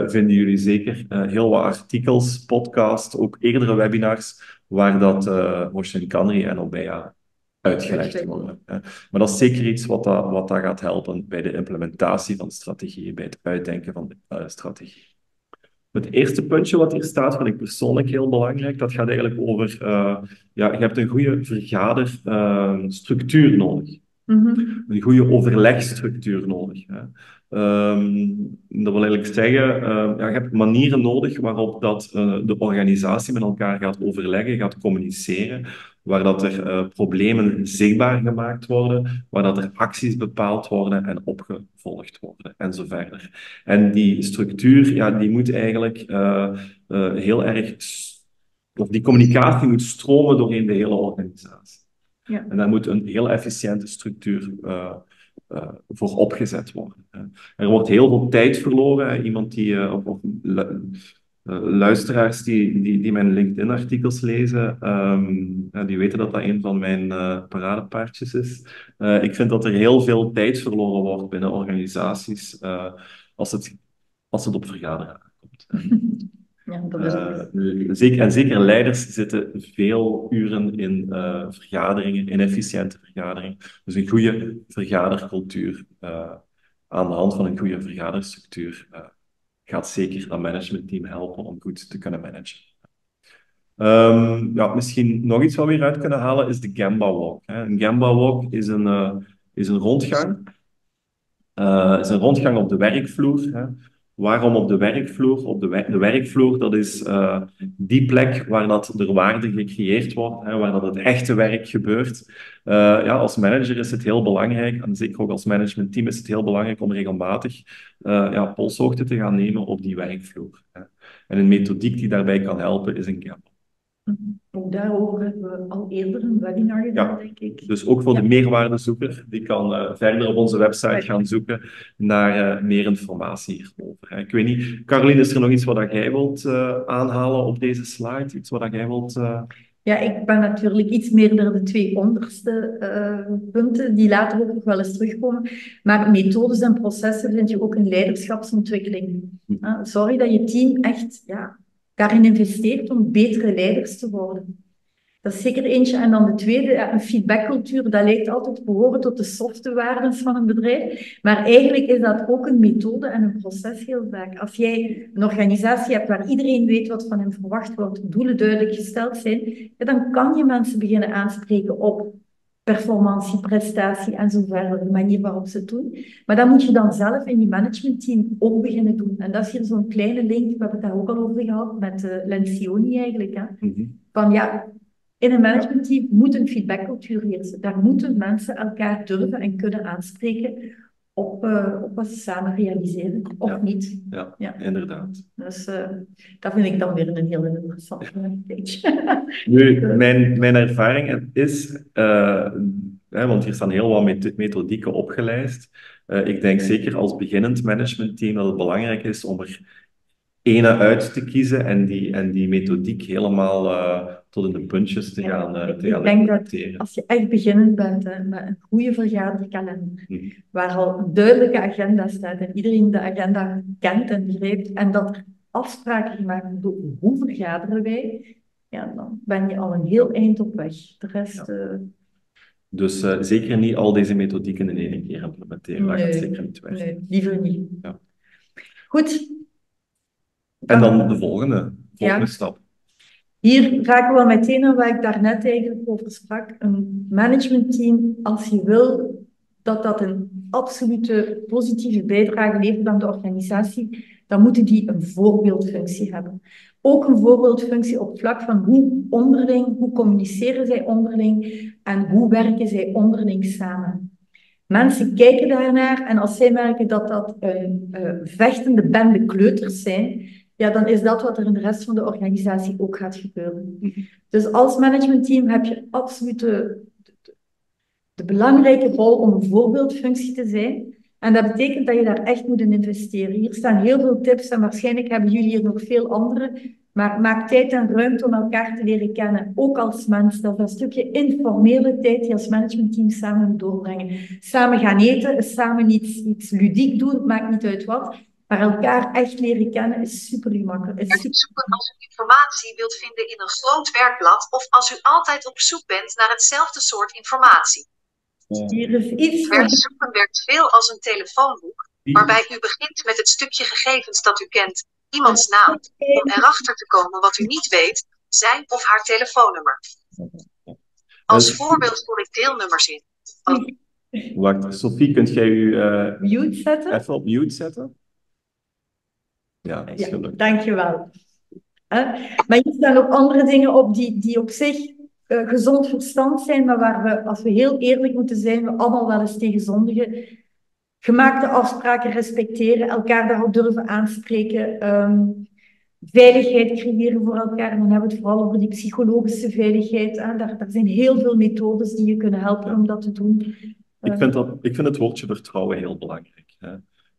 vinden jullie zeker heel wat artikels, podcasts, ook eerdere webinars, waar dat Hoshin Kanri en Obeya uitgelegd worden. Maar dat is zeker iets wat dat, wat dat gaat helpen bij de implementatie van strategieën, bij het uitdenken van de eh, strategie. Het eerste puntje wat hier staat, vind ik persoonlijk heel belangrijk. Dat gaat eigenlijk over, eh, ja, je hebt een goede vergaderstructuur nodig. Mhm. Een goede overlegstructuur nodig. Hè. Ehm, dat wil eigenlijk zeggen, eh, ja, je hebt manieren nodig waarop dat, eh, de organisatie met elkaar gaat overleggen, gaat communiceren, waar dat er eh, problemen zichtbaar gemaakt worden, waar dat er acties bepaald worden en opgevolgd worden, en zo verder. En die structuur, ja, die moet eigenlijk eh, eh, heel erg, of die communicatie moet stromen doorheen de hele organisatie. Ja. En daar moet een heel efficiënte structuur voor opgezet worden. Er wordt heel veel tijd verloren. Iemand die, eh, of, luisteraars die, die, die mijn LinkedIn-artikels lezen, ehm, die weten dat dat een van mijn eh, paradepaardjes is. Eh, ik vind dat er heel veel tijd verloren wordt binnen organisaties eh, als, het, als het op vergaderen aankomt. [laughs] Ja, dat is. Eh, zeker, en zeker leiders zitten veel uren in eh, vergaderingen, in efficiënte vergaderingen. Dus een goede vergadercultuur eh, aan de hand van een goede vergaderstructuur eh, gaat zeker dat managementteam helpen om goed te kunnen managen. Ehm, ja, misschien nog iets wat we hieruit kunnen halen is de Gamba Walk. Hè. Een Gamba Walk is een, eh, is een rondgang. Eh, is een rondgang op de werkvloer. Hè. Waarom op de werkvloer? Op de, wer- de werkvloer, dat is eh, die plek waar dat er waarde gecreëerd wordt, hè, waar dat het echte werk gebeurt. Eh, ja, als manager is het heel belangrijk, en zeker ook als managementteam is het heel belangrijk om regelmatig eh, ja, polshoogte te gaan nemen op die werkvloer. Hè. En een methodiek die daarbij kan helpen is een Gamma. Ook daarover hebben we al eerder een webinar gedaan, Ja. denk ik. Dus ook voor de meerwaardezoeker, die kan eh, verder op onze website gaan zoeken naar eh, meer informatie hierover. Ik weet niet, Caroline, is er nog iets wat jij wilt eh, aanhalen op deze slide? Iets wat jij wilt... Ja, ik ben natuurlijk iets meer naar de twee onderste punten, die later ook nog wel eens terugkomen. Maar methodes en processen vind je ook in leiderschapsontwikkeling. Ah, Zorg dat je team echt ja, daarin investeert om betere leiders te worden. Dat is zeker eentje. En dan de tweede, een feedbackcultuur, dat lijkt altijd behoren tot de softe waarden van een bedrijf. Maar eigenlijk is dat ook een methode en een proces heel vaak. Als jij een organisatie hebt waar iedereen weet wat van hem verwacht wordt, doelen duidelijk gesteld zijn, dan kan je mensen beginnen aanspreken op performantie, prestatie en zo verder, de manier waarop ze het doen. Maar dat moet je dan zelf in je managementteam ook beginnen doen. En dat is hier zo'n kleine link, we hebben het daar ook al over gehad, met uh, Lencioni eigenlijk. Hè? Van ja, in een managementteam moet een feedbackcultuur heersen. Daar moeten mensen elkaar durven en kunnen aanspreken op, uh, op wat ze samen realiseren, of Ja. niet. ja, Ja. inderdaad. Dus uh, dat vind ik dan weer een heel interessant page. [laughs] Nu, mijn, mijn ervaring is, eh, hè, want hier staan heel wat met- methodieken opgelijst. Eh, ik denk zeker als beginnend managementteam dat het belangrijk is om er ene uit te kiezen en die, en die methodiek helemaal tot in de puntjes te gaan, uh, te ik gaan denk dat als je echt beginnend bent hè, met een goede vergaderkalender, hm. waar al een duidelijke agenda staat en iedereen de agenda kent en begrijpt, en dat er afspraken gemaakt worden hoe vergaderen wij, ja, dan ben je al een heel eind op weg. De rest... Ja. Uh... Dus uh, zeker niet al deze methodieken in één keer implementeren. Nee, dat gaat zeker niet werken. Nee, liever niet. Ja. Goed, en dan de volgende, volgende stap. Hier raken we meteen aan waar ik daarnet eigenlijk over sprak. Een managementteam, als je wil dat dat een absolute positieve bijdrage levert aan de organisatie, dan moeten die een voorbeeldfunctie hebben. Ook een voorbeeldfunctie op vlak van hoe onderling, hoe communiceren zij onderling en hoe werken zij onderling samen. Mensen kijken daarnaar en als zij merken dat dat een uh, vechtende bende kleuters zijn, ja, dan is dat wat er in de rest van de organisatie ook gaat gebeuren. Dus als managementteam heb je absoluut de, de, belangrijke rol om een voorbeeldfunctie te zijn. En dat betekent dat je daar echt moet in investeren. Hier staan heel veel tips en waarschijnlijk hebben jullie hier nog veel andere. Maar maak tijd en ruimte om elkaar te leren kennen, ook als mens. Dat is een stukje informele tijd die als managementteam samen moet doorbrengen. Samen gaan eten, samen iets, iets ludiek doen, maakt niet uit wat. Maar elkaar echt leren kennen is super gemakkelijk. Is super... zoeken als u informatie wilt vinden in een groot werkblad of als u altijd op zoek bent naar hetzelfde soort informatie. Hier is iets zoeken werkt veel als een telefoonboek, waarbij u begint met het stukje gegevens dat u kent, iemands naam, om erachter te komen wat u niet weet, zijn of haar telefoonnummer. Als voorbeeld voer ik deelnummers in. Wacht, Sophie, kunt jij u uh, mute zetten? even op mute zetten? Ja, dat is ja, dankjewel. Maar hier staan ook andere dingen op die, die op zich uh, gezond verstand zijn, maar waar we, als we heel eerlijk moeten zijn, we allemaal wel eens tegen zondigen. Gemaakte afspraken respecteren, elkaar daarop durven aanspreken, um, veiligheid creëren voor elkaar. En dan hebben we het vooral over die psychologische veiligheid. Hè. Daar, daar zijn heel veel methodes die je kunnen helpen om dat te doen. Ik vind, dat, ik vind het woordje vertrouwen heel belangrijk. Hè.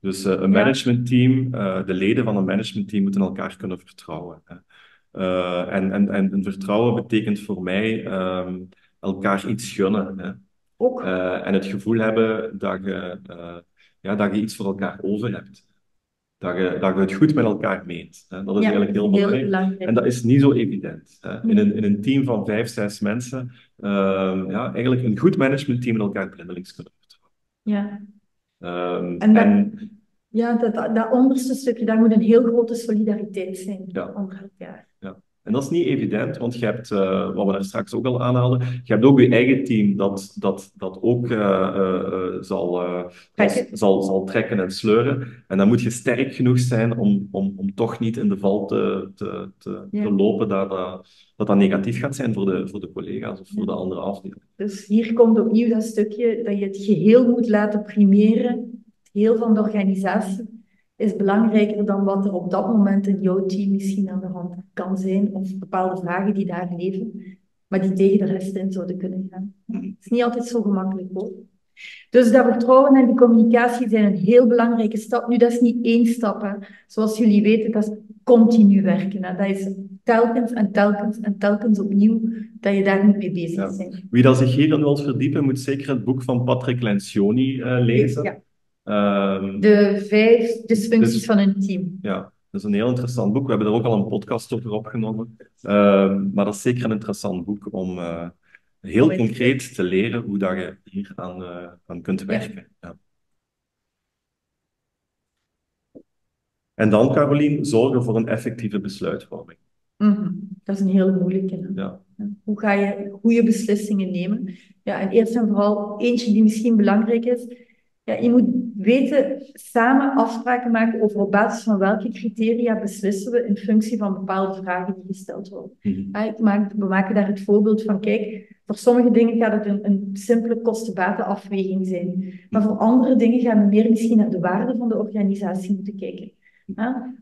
Dus uh, een managementteam, uh, de leden van een managementteam moeten elkaar kunnen vertrouwen. Hè. Uh, en, en, en vertrouwen betekent voor mij um, elkaar iets gunnen. Hè. Ook. en het gevoel hebben dat je, ja, dat je iets voor elkaar over hebt. Dat je, dat je het goed met elkaar meent. Hè. Dat is eigenlijk heel, heel belangrijk. En dat is niet zo evident. Hè. In, een, in een team van vijf, zes mensen, ehm, ja, eigenlijk een goed managementteam met elkaar blindelings kunnen vertrouwen. Ja. Um, en, dat, en, ja, dat, dat onderste stukje, daar moet een heel grote solidariteit zijn ja. onder elkaar. Ja. En dat is niet evident, want je hebt, uh, wat we daar straks ook al aanhaalden, je hebt ook je eigen team dat dat, dat ook uh, uh, zal, zal, zal trekken en sleuren. En dan moet je sterk genoeg zijn om, om, om toch niet in de val te, te, te, ja. te lopen dat, dat dat negatief gaat zijn voor de, voor de collega's of voor de andere afdelingen. Dus hier komt opnieuw dat stukje dat je het geheel moet laten primeren heel van de organisatie is belangrijker dan wat er op dat moment in jouw team misschien aan de hand kan zijn, of bepaalde vragen die daar leven, maar die tegen de rest in zouden kunnen gaan. Het is niet altijd zo gemakkelijk hoor. Dus dat vertrouwen en die communicatie zijn een heel belangrijke stap. Nu, dat is niet één stap. Hè. Zoals jullie weten, dat is continu werken. Hè. Dat is telkens en telkens en telkens opnieuw dat je daar niet mee bezig ja. bent. Wie dat zich hierin wil verdiepen, moet zeker het boek van Patrick Lencioni uh, lezen. Ja. Um, de vijf dysfuncties dus, van een team. Ja, dat is een heel interessant boek. We hebben er ook al een podcast over opgenomen. Um, maar dat is zeker een interessant boek om uh, heel concreet te leren hoe dat je hier aan, uh, aan kunt werken. Ja. En dan, Carolien, zorgen voor een effectieve besluitvorming. Mm -hmm. Dat is een hele moeilijke. Ja. Hoe ga je goede beslissingen nemen? Ja, en eerst en vooral eentje die misschien belangrijk is, ja, je moet weten, samen afspraken maken over op basis van welke criteria beslissen we in functie van bepaalde vragen die gesteld worden. Mhm. Ik maak, we maken daar het voorbeeld van, kijk, voor sommige dingen gaat het een, een simpele kosten-batenafweging zijn. Maar voor andere dingen gaan we meer misschien naar de waarde van de organisatie moeten kijken.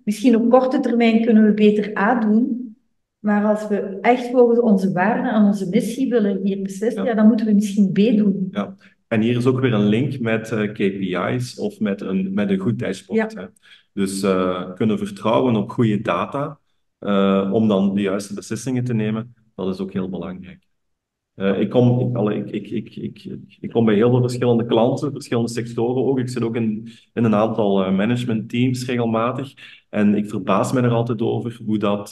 Misschien op korte termijn kunnen we beter A doen, maar als we echt volgens onze waarden en onze missie willen hier beslissen, ja. dan moeten we misschien B doen. Ja. En hier is ook weer een link met uh, KPI's of met een, met een goed dashboard. Hè. Dus uh, kunnen vertrouwen op goede data uh, om dan de juiste beslissingen te nemen, dat is ook heel belangrijk. Ik, kom, ik, alle, ik, ik, ik, ik, ik, kom bij heel veel verschillende klanten, verschillende sectoren ook. Ik zit ook in, in een aantal managementteams regelmatig. En ik verbaas me er altijd over hoe, dat,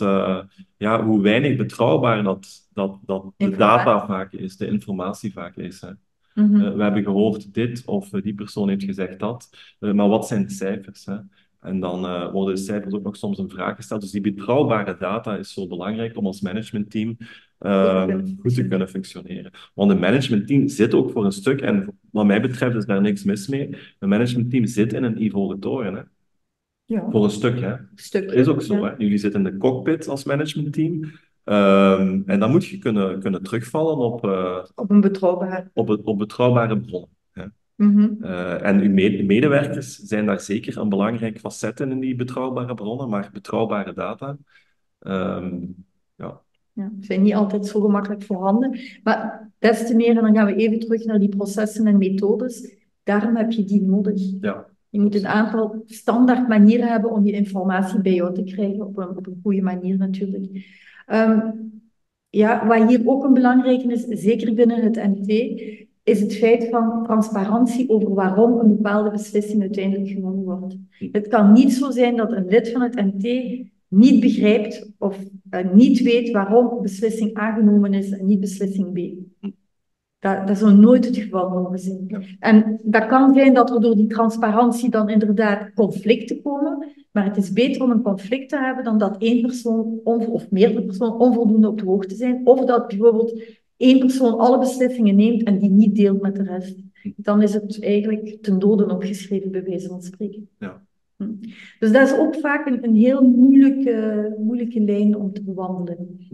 ja, hoe weinig betrouwbaar dat, dat, dat de data vaak is, de informatie vaak is. Hè. Mm -hmm. we hebben gehoord dit of die persoon heeft gezegd dat. maar wat zijn de cijfers? Hè? En dan uh, worden de cijfers ook nog soms een vraag gesteld. Dus die betrouwbare data is zo belangrijk om als managementteam uh, goed te kunnen functioneren. Want een managementteam zit ook voor een stuk, en wat mij betreft is daar niks mis mee, een managementteam zit in een ivoren toren. Hè? Ja. Voor een stuk, hè. Stuk, is ook zo. Hè? Jullie zitten in de cockpit als managementteam. Um, en dan moet je kunnen, kunnen terugvallen op, uh, op, een betrouwbare... op, op betrouwbare bronnen. Mm -hmm. uh, en uw medewerkers zijn daar zeker een belangrijk facet in, in die betrouwbare bronnen, maar betrouwbare data, um, ja. Ja, zijn niet altijd zo gemakkelijk voorhanden. Maar des te meer, en dan gaan we even terug naar die processen en methodes, daarom heb je die nodig. Ja. Je moet een aantal standaard manieren hebben om je informatie bij jou te krijgen, op een, op een goede manier natuurlijk. Um, ja, wat hier ook een belangrijke is, zeker binnen het NT, is het feit van transparantie over waarom een bepaalde beslissing uiteindelijk genomen wordt. Het kan niet zo zijn dat een lid van het NT niet begrijpt of uh, niet weet waarom beslissing A genomen is en niet beslissing B. Dat, dat zal nooit het geval mogen zijn. Ja. En dat kan zijn dat er door die transparantie dan inderdaad conflicten komen, maar het is beter om een conflict te hebben dan dat één persoon of meerdere personen onvoldoende op de hoogte zijn, of dat bijvoorbeeld één persoon alle beslissingen neemt en die niet deelt met de rest. Dan is het eigenlijk ten dode opgeschreven, bij wijze van spreken. Ja. Hm. Dus dat is ook vaak een, een heel moeilijke, moeilijke lijn om te bewandelen.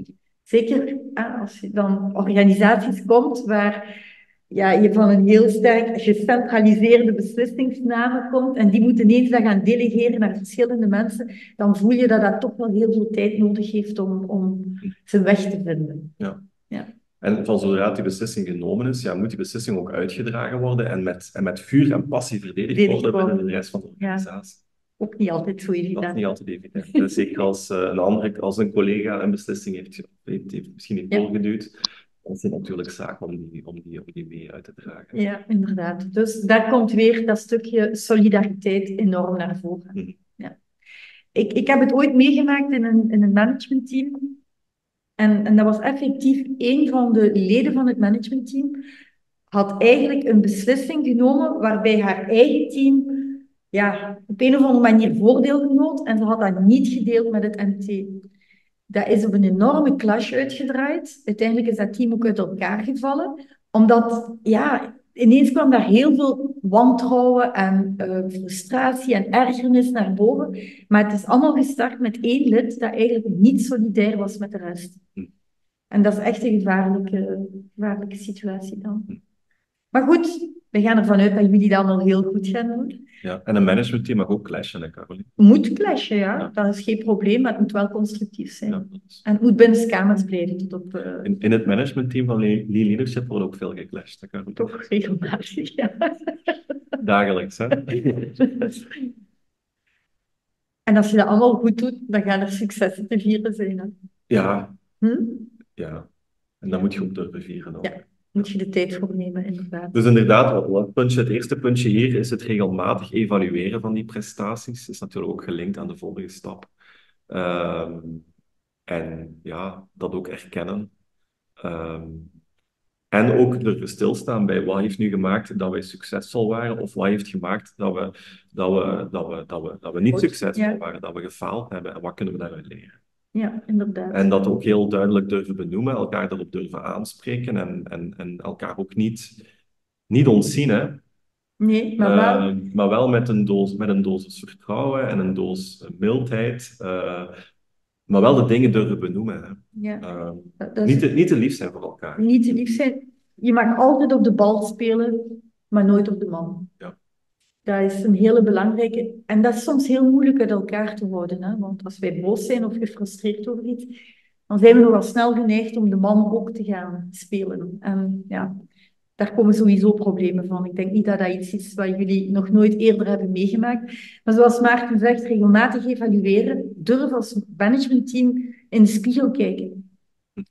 Zeker als je dan organisaties komt waar ja, je van een heel sterk gecentraliseerde beslissingsname komt en die moeten ineens dat gaan delegeren naar verschillende mensen, dan voel je dat dat toch wel heel veel tijd nodig heeft om, om zijn weg te vinden. Ja. ja. En van zodra die beslissing genomen is, ja, moet die beslissing ook uitgedragen worden en met, en met vuur en passie verdedigd worden binnen de rest van de organisatie. Ja. Ook niet altijd zo evident. Dat is niet altijd evident. Zeker als, uh, een andere, als een collega een beslissing heeft, heeft, heeft misschien niet doorgeduwd, dan is het natuurlijk zaak om die, om, die, om die mee uit te dragen. Ja, inderdaad. Dus daar komt weer dat stukje solidariteit enorm naar voren. -hmm. ja. ik, ik heb het ooit meegemaakt in een, in een managementteam. En, en dat was effectief een van de leden van het managementteam had eigenlijk een beslissing genomen waarbij haar eigen team ja, op een of andere manier voordeel genoot en ze had dat niet gedeeld met het MT. Dat is op een enorme clash uitgedraaid. Uiteindelijk is dat team ook uit elkaar gevallen, omdat ja, ineens kwam daar heel veel wantrouwen en uh, frustratie en ergernis naar boven. Maar het is allemaal gestart met één lid dat eigenlijk niet solidair was met de rest. Hm. En dat is echt een gevaarlijke, gevaarlijke situatie dan. Hm. Maar goed, we gaan ervan uit dat jullie dat al heel goed gaan doen. Ja, en een managementteam mag ook clashen, hè, Caroline? Moet clashen, ja. ja. Dat is geen probleem, maar het moet wel constructief zijn. Ja, is... En het moet binnen kamers blijven. Tot op, uh... in, in het managementteam van Lean Leadership wordt ook veel geclashed, hè, Caroline? Toch regelmatig, ja. [laughs] Dagelijks, hè? [laughs] en als je dat allemaal goed doet, dan gaan er successen te vieren zijn. Hè? Ja. Hm? Ja. En dan moet je ook durven vieren. Ja moet je de tijd voor nemen, inderdaad. Dus inderdaad, wat puntje, het eerste puntje hier is het regelmatig evalueren van die prestaties. is natuurlijk ook gelinkt aan de volgende stap. Um, en ja, dat ook erkennen. Um, en ook er stilstaan bij wat heeft nu gemaakt dat wij succesvol waren, of wat heeft gemaakt dat we, dat we, dat we, dat we, dat we niet succesvol ja. waren, dat we gefaald hebben. En wat kunnen we daaruit leren? Ja, inderdaad. En dat ook heel duidelijk durven benoemen, elkaar daarop durven aanspreken en, en, en elkaar ook niet, niet ontzien. Hè? Nee, maar wel... Uh, maar wel met een, doos, met een dosis vertrouwen en een doos mildheid. Uh, maar wel de dingen durven benoemen. Hè? Ja. Uh, niet, te, niet te lief zijn voor elkaar. Niet te lief zijn. Je mag altijd op de bal spelen, maar nooit op de man. Ja. Dat is een hele belangrijke. En dat is soms heel moeilijk uit elkaar te houden. Hè? Want als wij boos zijn of gefrustreerd over iets, dan zijn we nogal snel geneigd om de man ook te gaan spelen. En ja, Daar komen sowieso problemen van. Ik denk niet dat dat iets is wat jullie nog nooit eerder hebben meegemaakt. Maar zoals Maarten zegt, regelmatig evalueren. Durf als managementteam in de spiegel kijken.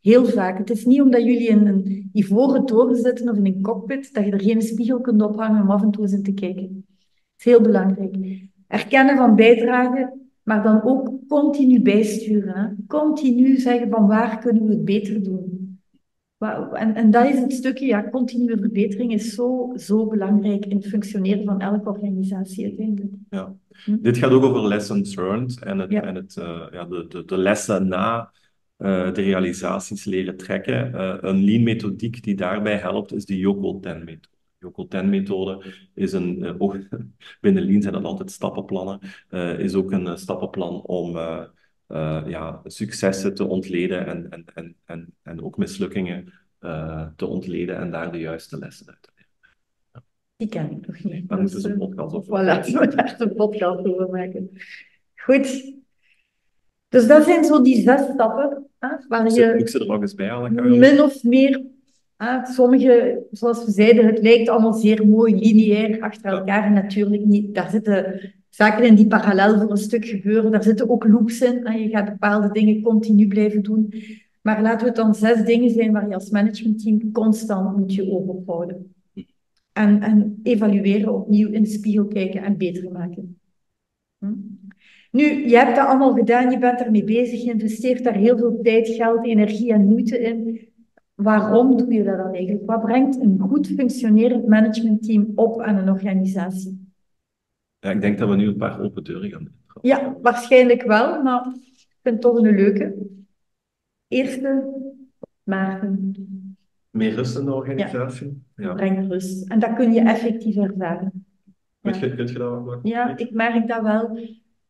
Heel vaak. Het is niet omdat jullie in een ivoren toren zitten of in een cockpit, dat je er geen spiegel kunt ophangen om af en toe eens in te kijken. Is heel belangrijk. Erkennen van bijdragen, maar dan ook continu bijsturen. Hè? Continu zeggen van waar kunnen we het beter doen. En, en dat is het stukje, ja, continue verbetering is zo, zo belangrijk in het functioneren van elke organisatie uiteindelijk. Ja. Hm? Dit gaat ook over lessons learned en, het, en het, uh, ja, de, de, de lessen na uh, de realisaties leren trekken. Uh, een lean methodiek die daarbij helpt is de Yoko 10 methode. Yoko 10 methode is een, oh, [laughs] binnen lean zijn dat altijd stappenplannen, is ook een stappenplan om ja, successen te ontleden en, en, en, en, en ook mislukkingen te ontleden en daar de juiste lessen uit te leren. Die ken ik nog niet. Daar moeten we een podcast over maken. [laughs] Voilà, we daar een podcast over maken. Goed. Dus dat zijn zo die zes stappen hè, waar je... Ik zit er nog eens bij. Min of meer... Hè, sommige, zoals we zeiden, het lijkt allemaal zeer mooi, lineair, achter elkaar. Natuurlijk niet. Daar zitten zaken in die parallel voor een stuk gebeuren. Daar zitten ook loops in. En je gaat bepaalde dingen continu blijven doen. Maar laten we het dan zes dingen zijn waar je als managementteam constant moet je ogen op houden. En, en evalueren, opnieuw in de spiegel kijken en beter maken. Hm? Nu, je hebt dat allemaal gedaan, je bent daarmee bezig, je investeert daar heel veel tijd, geld, energie en moeite in. Waarom doe je dat dan eigenlijk? Wat brengt een goed functionerend managementteam op aan een organisatie? Ja, ik denk dat we nu een paar open deuren gaan doen. Ja, waarschijnlijk wel, maar ik vind het toch een leuke. Eerste, Maarten. Meer rust in de organisatie? Ja, ja. breng rust. En dat kun je effectief ervaren. Ja. Je, kunt je dat wel Ja, ik merk dat wel.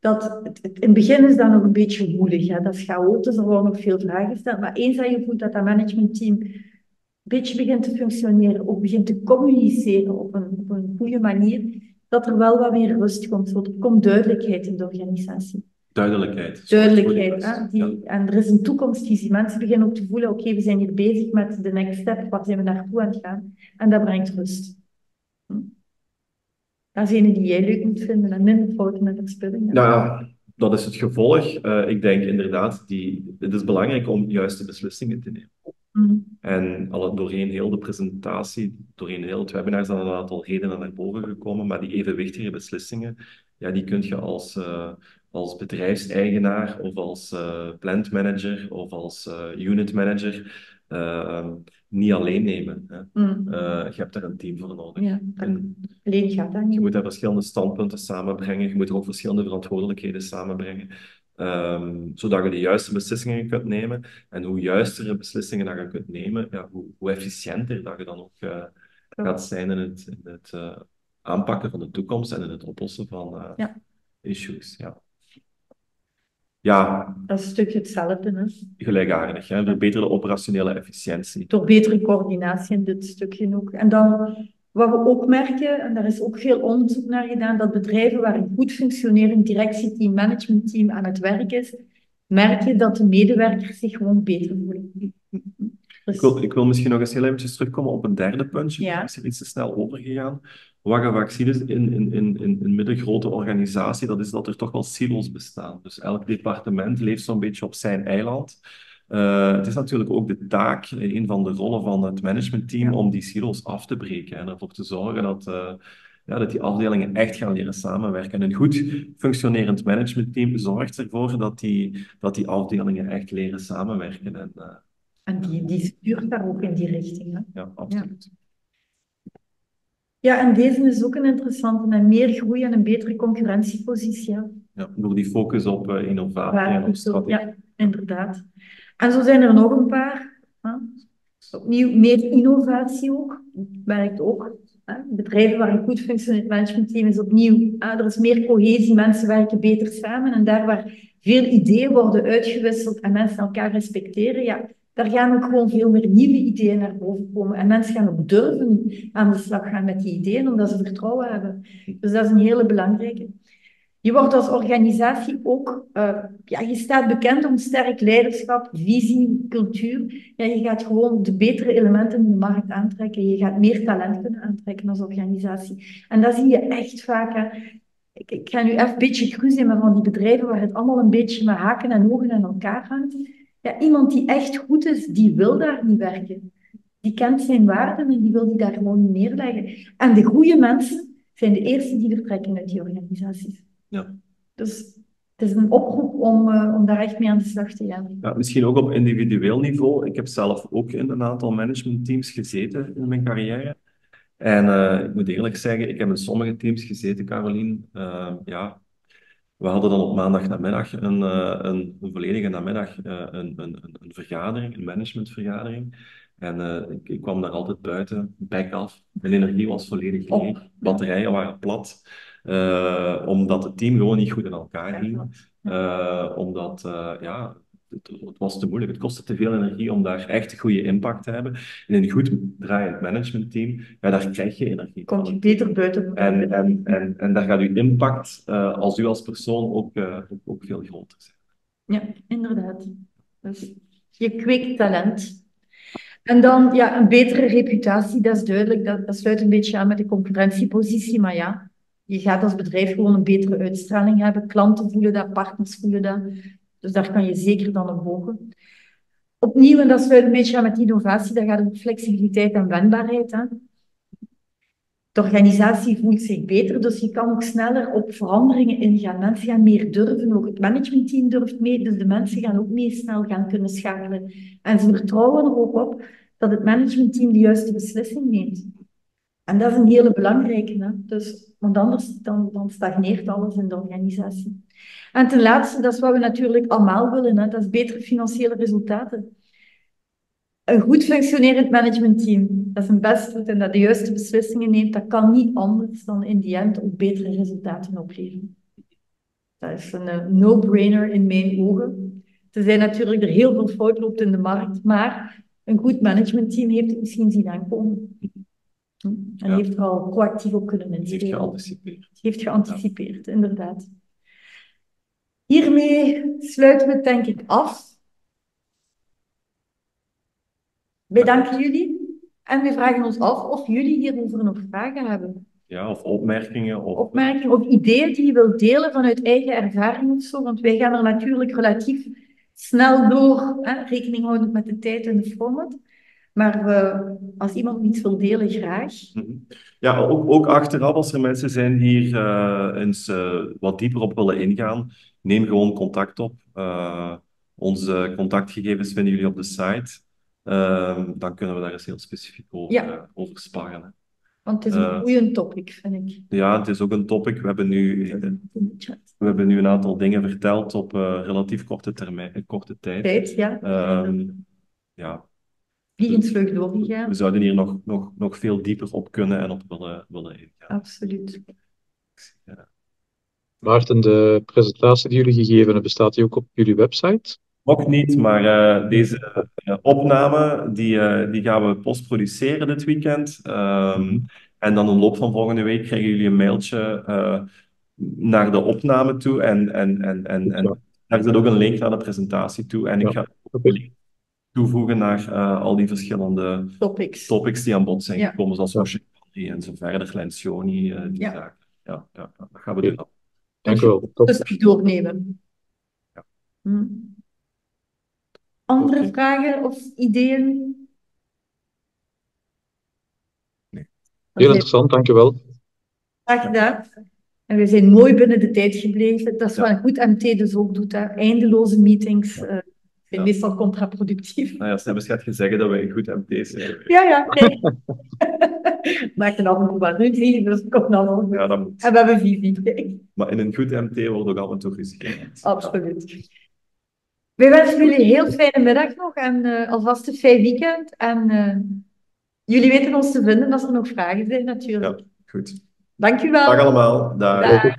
Dat het, in het begin is dat nog een beetje woelig. Hè? Dat is chaotisch, er worden nog veel vragen gesteld. Maar eens dat je voelt dat dat managementteam een beetje begint te functioneren, ook begint te communiceren op een, op een goede manier, dat er wel wat meer rust komt. er komt duidelijkheid in de organisatie. Duidelijkheid. Duidelijkheid. Hè? Die, En er is een toekomstvisie. Mensen beginnen ook te voelen, oké, we zijn hier bezig met de next step. Waar zijn we naartoe aan het gaan? En dat brengt rust. Dat is een die jij leuk moet vinden en minder fouten met verspilling. Ja, dat is het gevolg. Uh, ik denk inderdaad, die, het is belangrijk om juiste beslissingen te nemen. Mm. En al doorheen heel de presentatie, doorheen heel het webinar, zijn er een aantal redenen naar boven gekomen, maar die evenwichtige beslissingen, ja, die kun je als, uh, als bedrijfseigenaar of als uh, plantmanager of als unit manager niet alleen nemen. Hè. Mm. je hebt daar een team voor nodig. Ja, en alleen gaat dat niet. Je moet daar verschillende standpunten samenbrengen, je moet er ook verschillende verantwoordelijkheden samenbrengen. Um, zodat je de juiste beslissingen kunt nemen. En hoe juistere beslissingen dat je kunt nemen, ja, hoe, hoe efficiënter dat je dan ook uh, gaat zijn in het, in het uh, aanpakken van de toekomst en in het oplossen van ja. issues. Ja. Ja. Dat is een stukje hetzelfde. Hè? Gelijkaardig, hè? verbeterde operationele efficiëntie. Door betere coördinatie in dit stukje ook. En dan wat we ook merken, en daar is ook veel onderzoek naar gedaan, dat bedrijven waar een goed functionerend directieteam, managementteam aan het werk is, merk je dat de medewerkers zich gewoon beter voelen. Dus... Ik, wil, ik wil misschien nog eens heel eventjes terugkomen op een derde puntje. Ja. Ik ben iets te snel overgegaan. Wat ziet is in, in, in, in een middengrote organisatie, dat is dat er toch wel silos bestaan. Dus elk departement leeft zo'n beetje op zijn eiland. Uh, het is natuurlijk ook de taak, eh, een van de rollen van het managementteam, om die silos af te breken en ervoor te zorgen dat, uh, ja, dat die afdelingen echt gaan leren samenwerken. En een goed functionerend managementteam zorgt ervoor dat die, dat die afdelingen echt leren samenwerken. En, uh, en die, die stuurt daar ook in die richting. Hè? Ja, absoluut. Ja. Ja, en deze is ook een interessante en meer groei en een betere concurrentiepositie. Ja, ja door die focus op innovatie en op strategie. Ja, inderdaad. En zo zijn er nog een paar. Hè. Opnieuw, meer innovatie ook. Werkt ook. Hè. Bedrijven waar een goed functionerend managementteam is opnieuw. Hè. Er is meer cohesie, mensen werken beter samen. En daar waar veel ideeën worden uitgewisseld en mensen elkaar respecteren, ja, daar gaan ook gewoon veel meer nieuwe ideeën naar boven komen. En mensen gaan ook durven aan de slag gaan met die ideeën, omdat ze vertrouwen hebben. Dus dat is een hele belangrijke. Je wordt als organisatie ook, uh, ja, je staat bekend om sterk leiderschap, visie, cultuur. Ja, je gaat gewoon de betere elementen in de markt aantrekken. Je gaat meer talent kunnen aantrekken als organisatie. En dat zie je echt vaak. Ik, ik, ga nu even een beetje cruisen met van die bedrijven waar het allemaal een beetje met haken en ogen aan elkaar hangt. Ja, iemand die echt goed is, die wil daar niet werken. Die kent zijn waarden en die wil die daar gewoon niet neerleggen. En de goede mensen zijn de eerste die vertrekken uit die organisaties. Ja. Dus het is een oproep om, uh, om daar echt mee aan de slag te gaan. Ja, misschien ook op individueel niveau. Ik heb zelf ook in een aantal managementteams gezeten in mijn carrière. En uh, ik moet eerlijk zeggen, ik heb in sommige teams gezeten, Carolien. Uh, ja, we hadden dan op maandag namiddag een, een, een volledige namiddag een, een, een, een vergadering, een managementvergadering. En uh, ik, ik, kwam daar altijd buiten, back af. Mijn energie was volledig leeg. Batterijen waren plat. Uh, omdat het team gewoon niet goed in elkaar ging. Uh, omdat, ja, het, het, was te moeilijk. Het kostte te veel energie om daar echt een goede impact te hebben. En in een goed draaiend managementteam, ja, daar krijg je energie. Komt je beter buiten. En, en, en, en daar gaat uw impact als u als persoon ook, ook, ook veel groter zijn. Ja, inderdaad. Dus je kweekt talent. En dan ja, een betere reputatie, dat is duidelijk. Dat, dat sluit een beetje aan met de concurrentiepositie. Maar ja, je gaat als bedrijf gewoon een betere uitstraling hebben. Klanten voelen dat, partners voelen dat. Dus daar kan je zeker dan op bogen. Opnieuw, en dat sluit een beetje aan met innovatie, daar gaat het om flexibiliteit en wendbaarheid. Hè. De organisatie voelt zich beter, dus je kan ook sneller op veranderingen ingaan. Mensen gaan meer durven, ook het managementteam durft mee, dus de mensen gaan ook mee snel gaan kunnen schakelen. En ze vertrouwen er ook op dat het managementteam de juiste beslissing neemt. En dat is een hele belangrijke, hè? Dus, want anders dan, dan stagneert alles in de organisatie. En ten laatste, dat is wat we natuurlijk allemaal willen, hè? dat is betere financiële resultaten een goed functionerend managementteam, dat zijn best doet en dat de juiste beslissingen neemt, dat kan niet anders dan in die end ook betere resultaten opleveren. Dat is een uh, no-brainer in mijn ogen. Er zijn natuurlijk er heel veel fout loopt in de markt, maar een goed managementteam heeft het misschien zien aankomen. Hm? En ja. heeft er al proactief op kunnen inspelen. Heeft geanticipeerd. Heeft geanticipeerd, ja. inderdaad. Hiermee sluiten we het denk ik af. Wij danken jullie en we vragen ons af of jullie hierover nog vragen hebben. Ja, of opmerkingen. Of, opmerkingen of ideeën die je wilt delen vanuit eigen ervaring of zo. Want wij gaan er natuurlijk relatief snel door, hè, rekening houden met de tijd en de format. Maar uh, als iemand iets wil delen, graag. Mhm. Ja, ook, ook achteraf, als er mensen zijn die hier uh, eens uh, wat dieper op willen ingaan, neem gewoon contact op. onze contactgegevens vinden jullie op de site. Uh, dan kunnen we daar eens heel specifiek over, ja. over sparren. Hè. Want het is een goede topic, vind ik. Ja, het is ook een topic. We hebben nu, we hebben nu een aantal dingen verteld op relatief korte, termijn, korte tijd. Tijd, ja. Um, ja. Doorgegaan. We zouden hier nog, nog, nog veel dieper op kunnen en op willen, willen ingaan. Absoluut. Ja. Maarten, de presentatie die jullie gegeven hebben, bestaat die ook op jullie website? Nog niet, maar uh, deze uh, opname die, uh, die gaan we postproduceren dit weekend. Um, en dan in de loop van volgende week krijgen jullie een mailtje naar de opname toe. En, en, en, en, en daar zit ook een link naar de presentatie toe. En ik ga ook een link toevoegen naar al die verschillende topics, topics die aan bod zijn ja. gekomen, zoals Washington en zo verder, Lencioni, die ja. zaken. Ja, ja, dat gaan we doen. Dank u wel. Dus doornemen. Ja. Hm. Andere okay. vragen of ideeën? Nee. Heel interessant, dankjewel. Graag gedaan. En we zijn mooi binnen de tijd gebleven. Dat is ja. wat een goed MT dus ook doet. Hè. Eindeloze meetings uh, ja. meestal contraproductief. Nou ja, Sebas gaat je zeggen dat wij een goed MT zijn. Ja, ja, nee. [laughs] Maakt een toe wat ruzie, dus komt dan wel Ja, dat moet. En we hebben visie. Maar in een goed MT wordt ook af en toe. Absoluut. Wij wensen jullie een heel fijne middag nog en uh, alvast een fijn weekend. En uh, jullie weten ons te vinden als er nog vragen zijn, natuurlijk. Ja, goed. Dank u wel. Dag allemaal. Dag. Dag.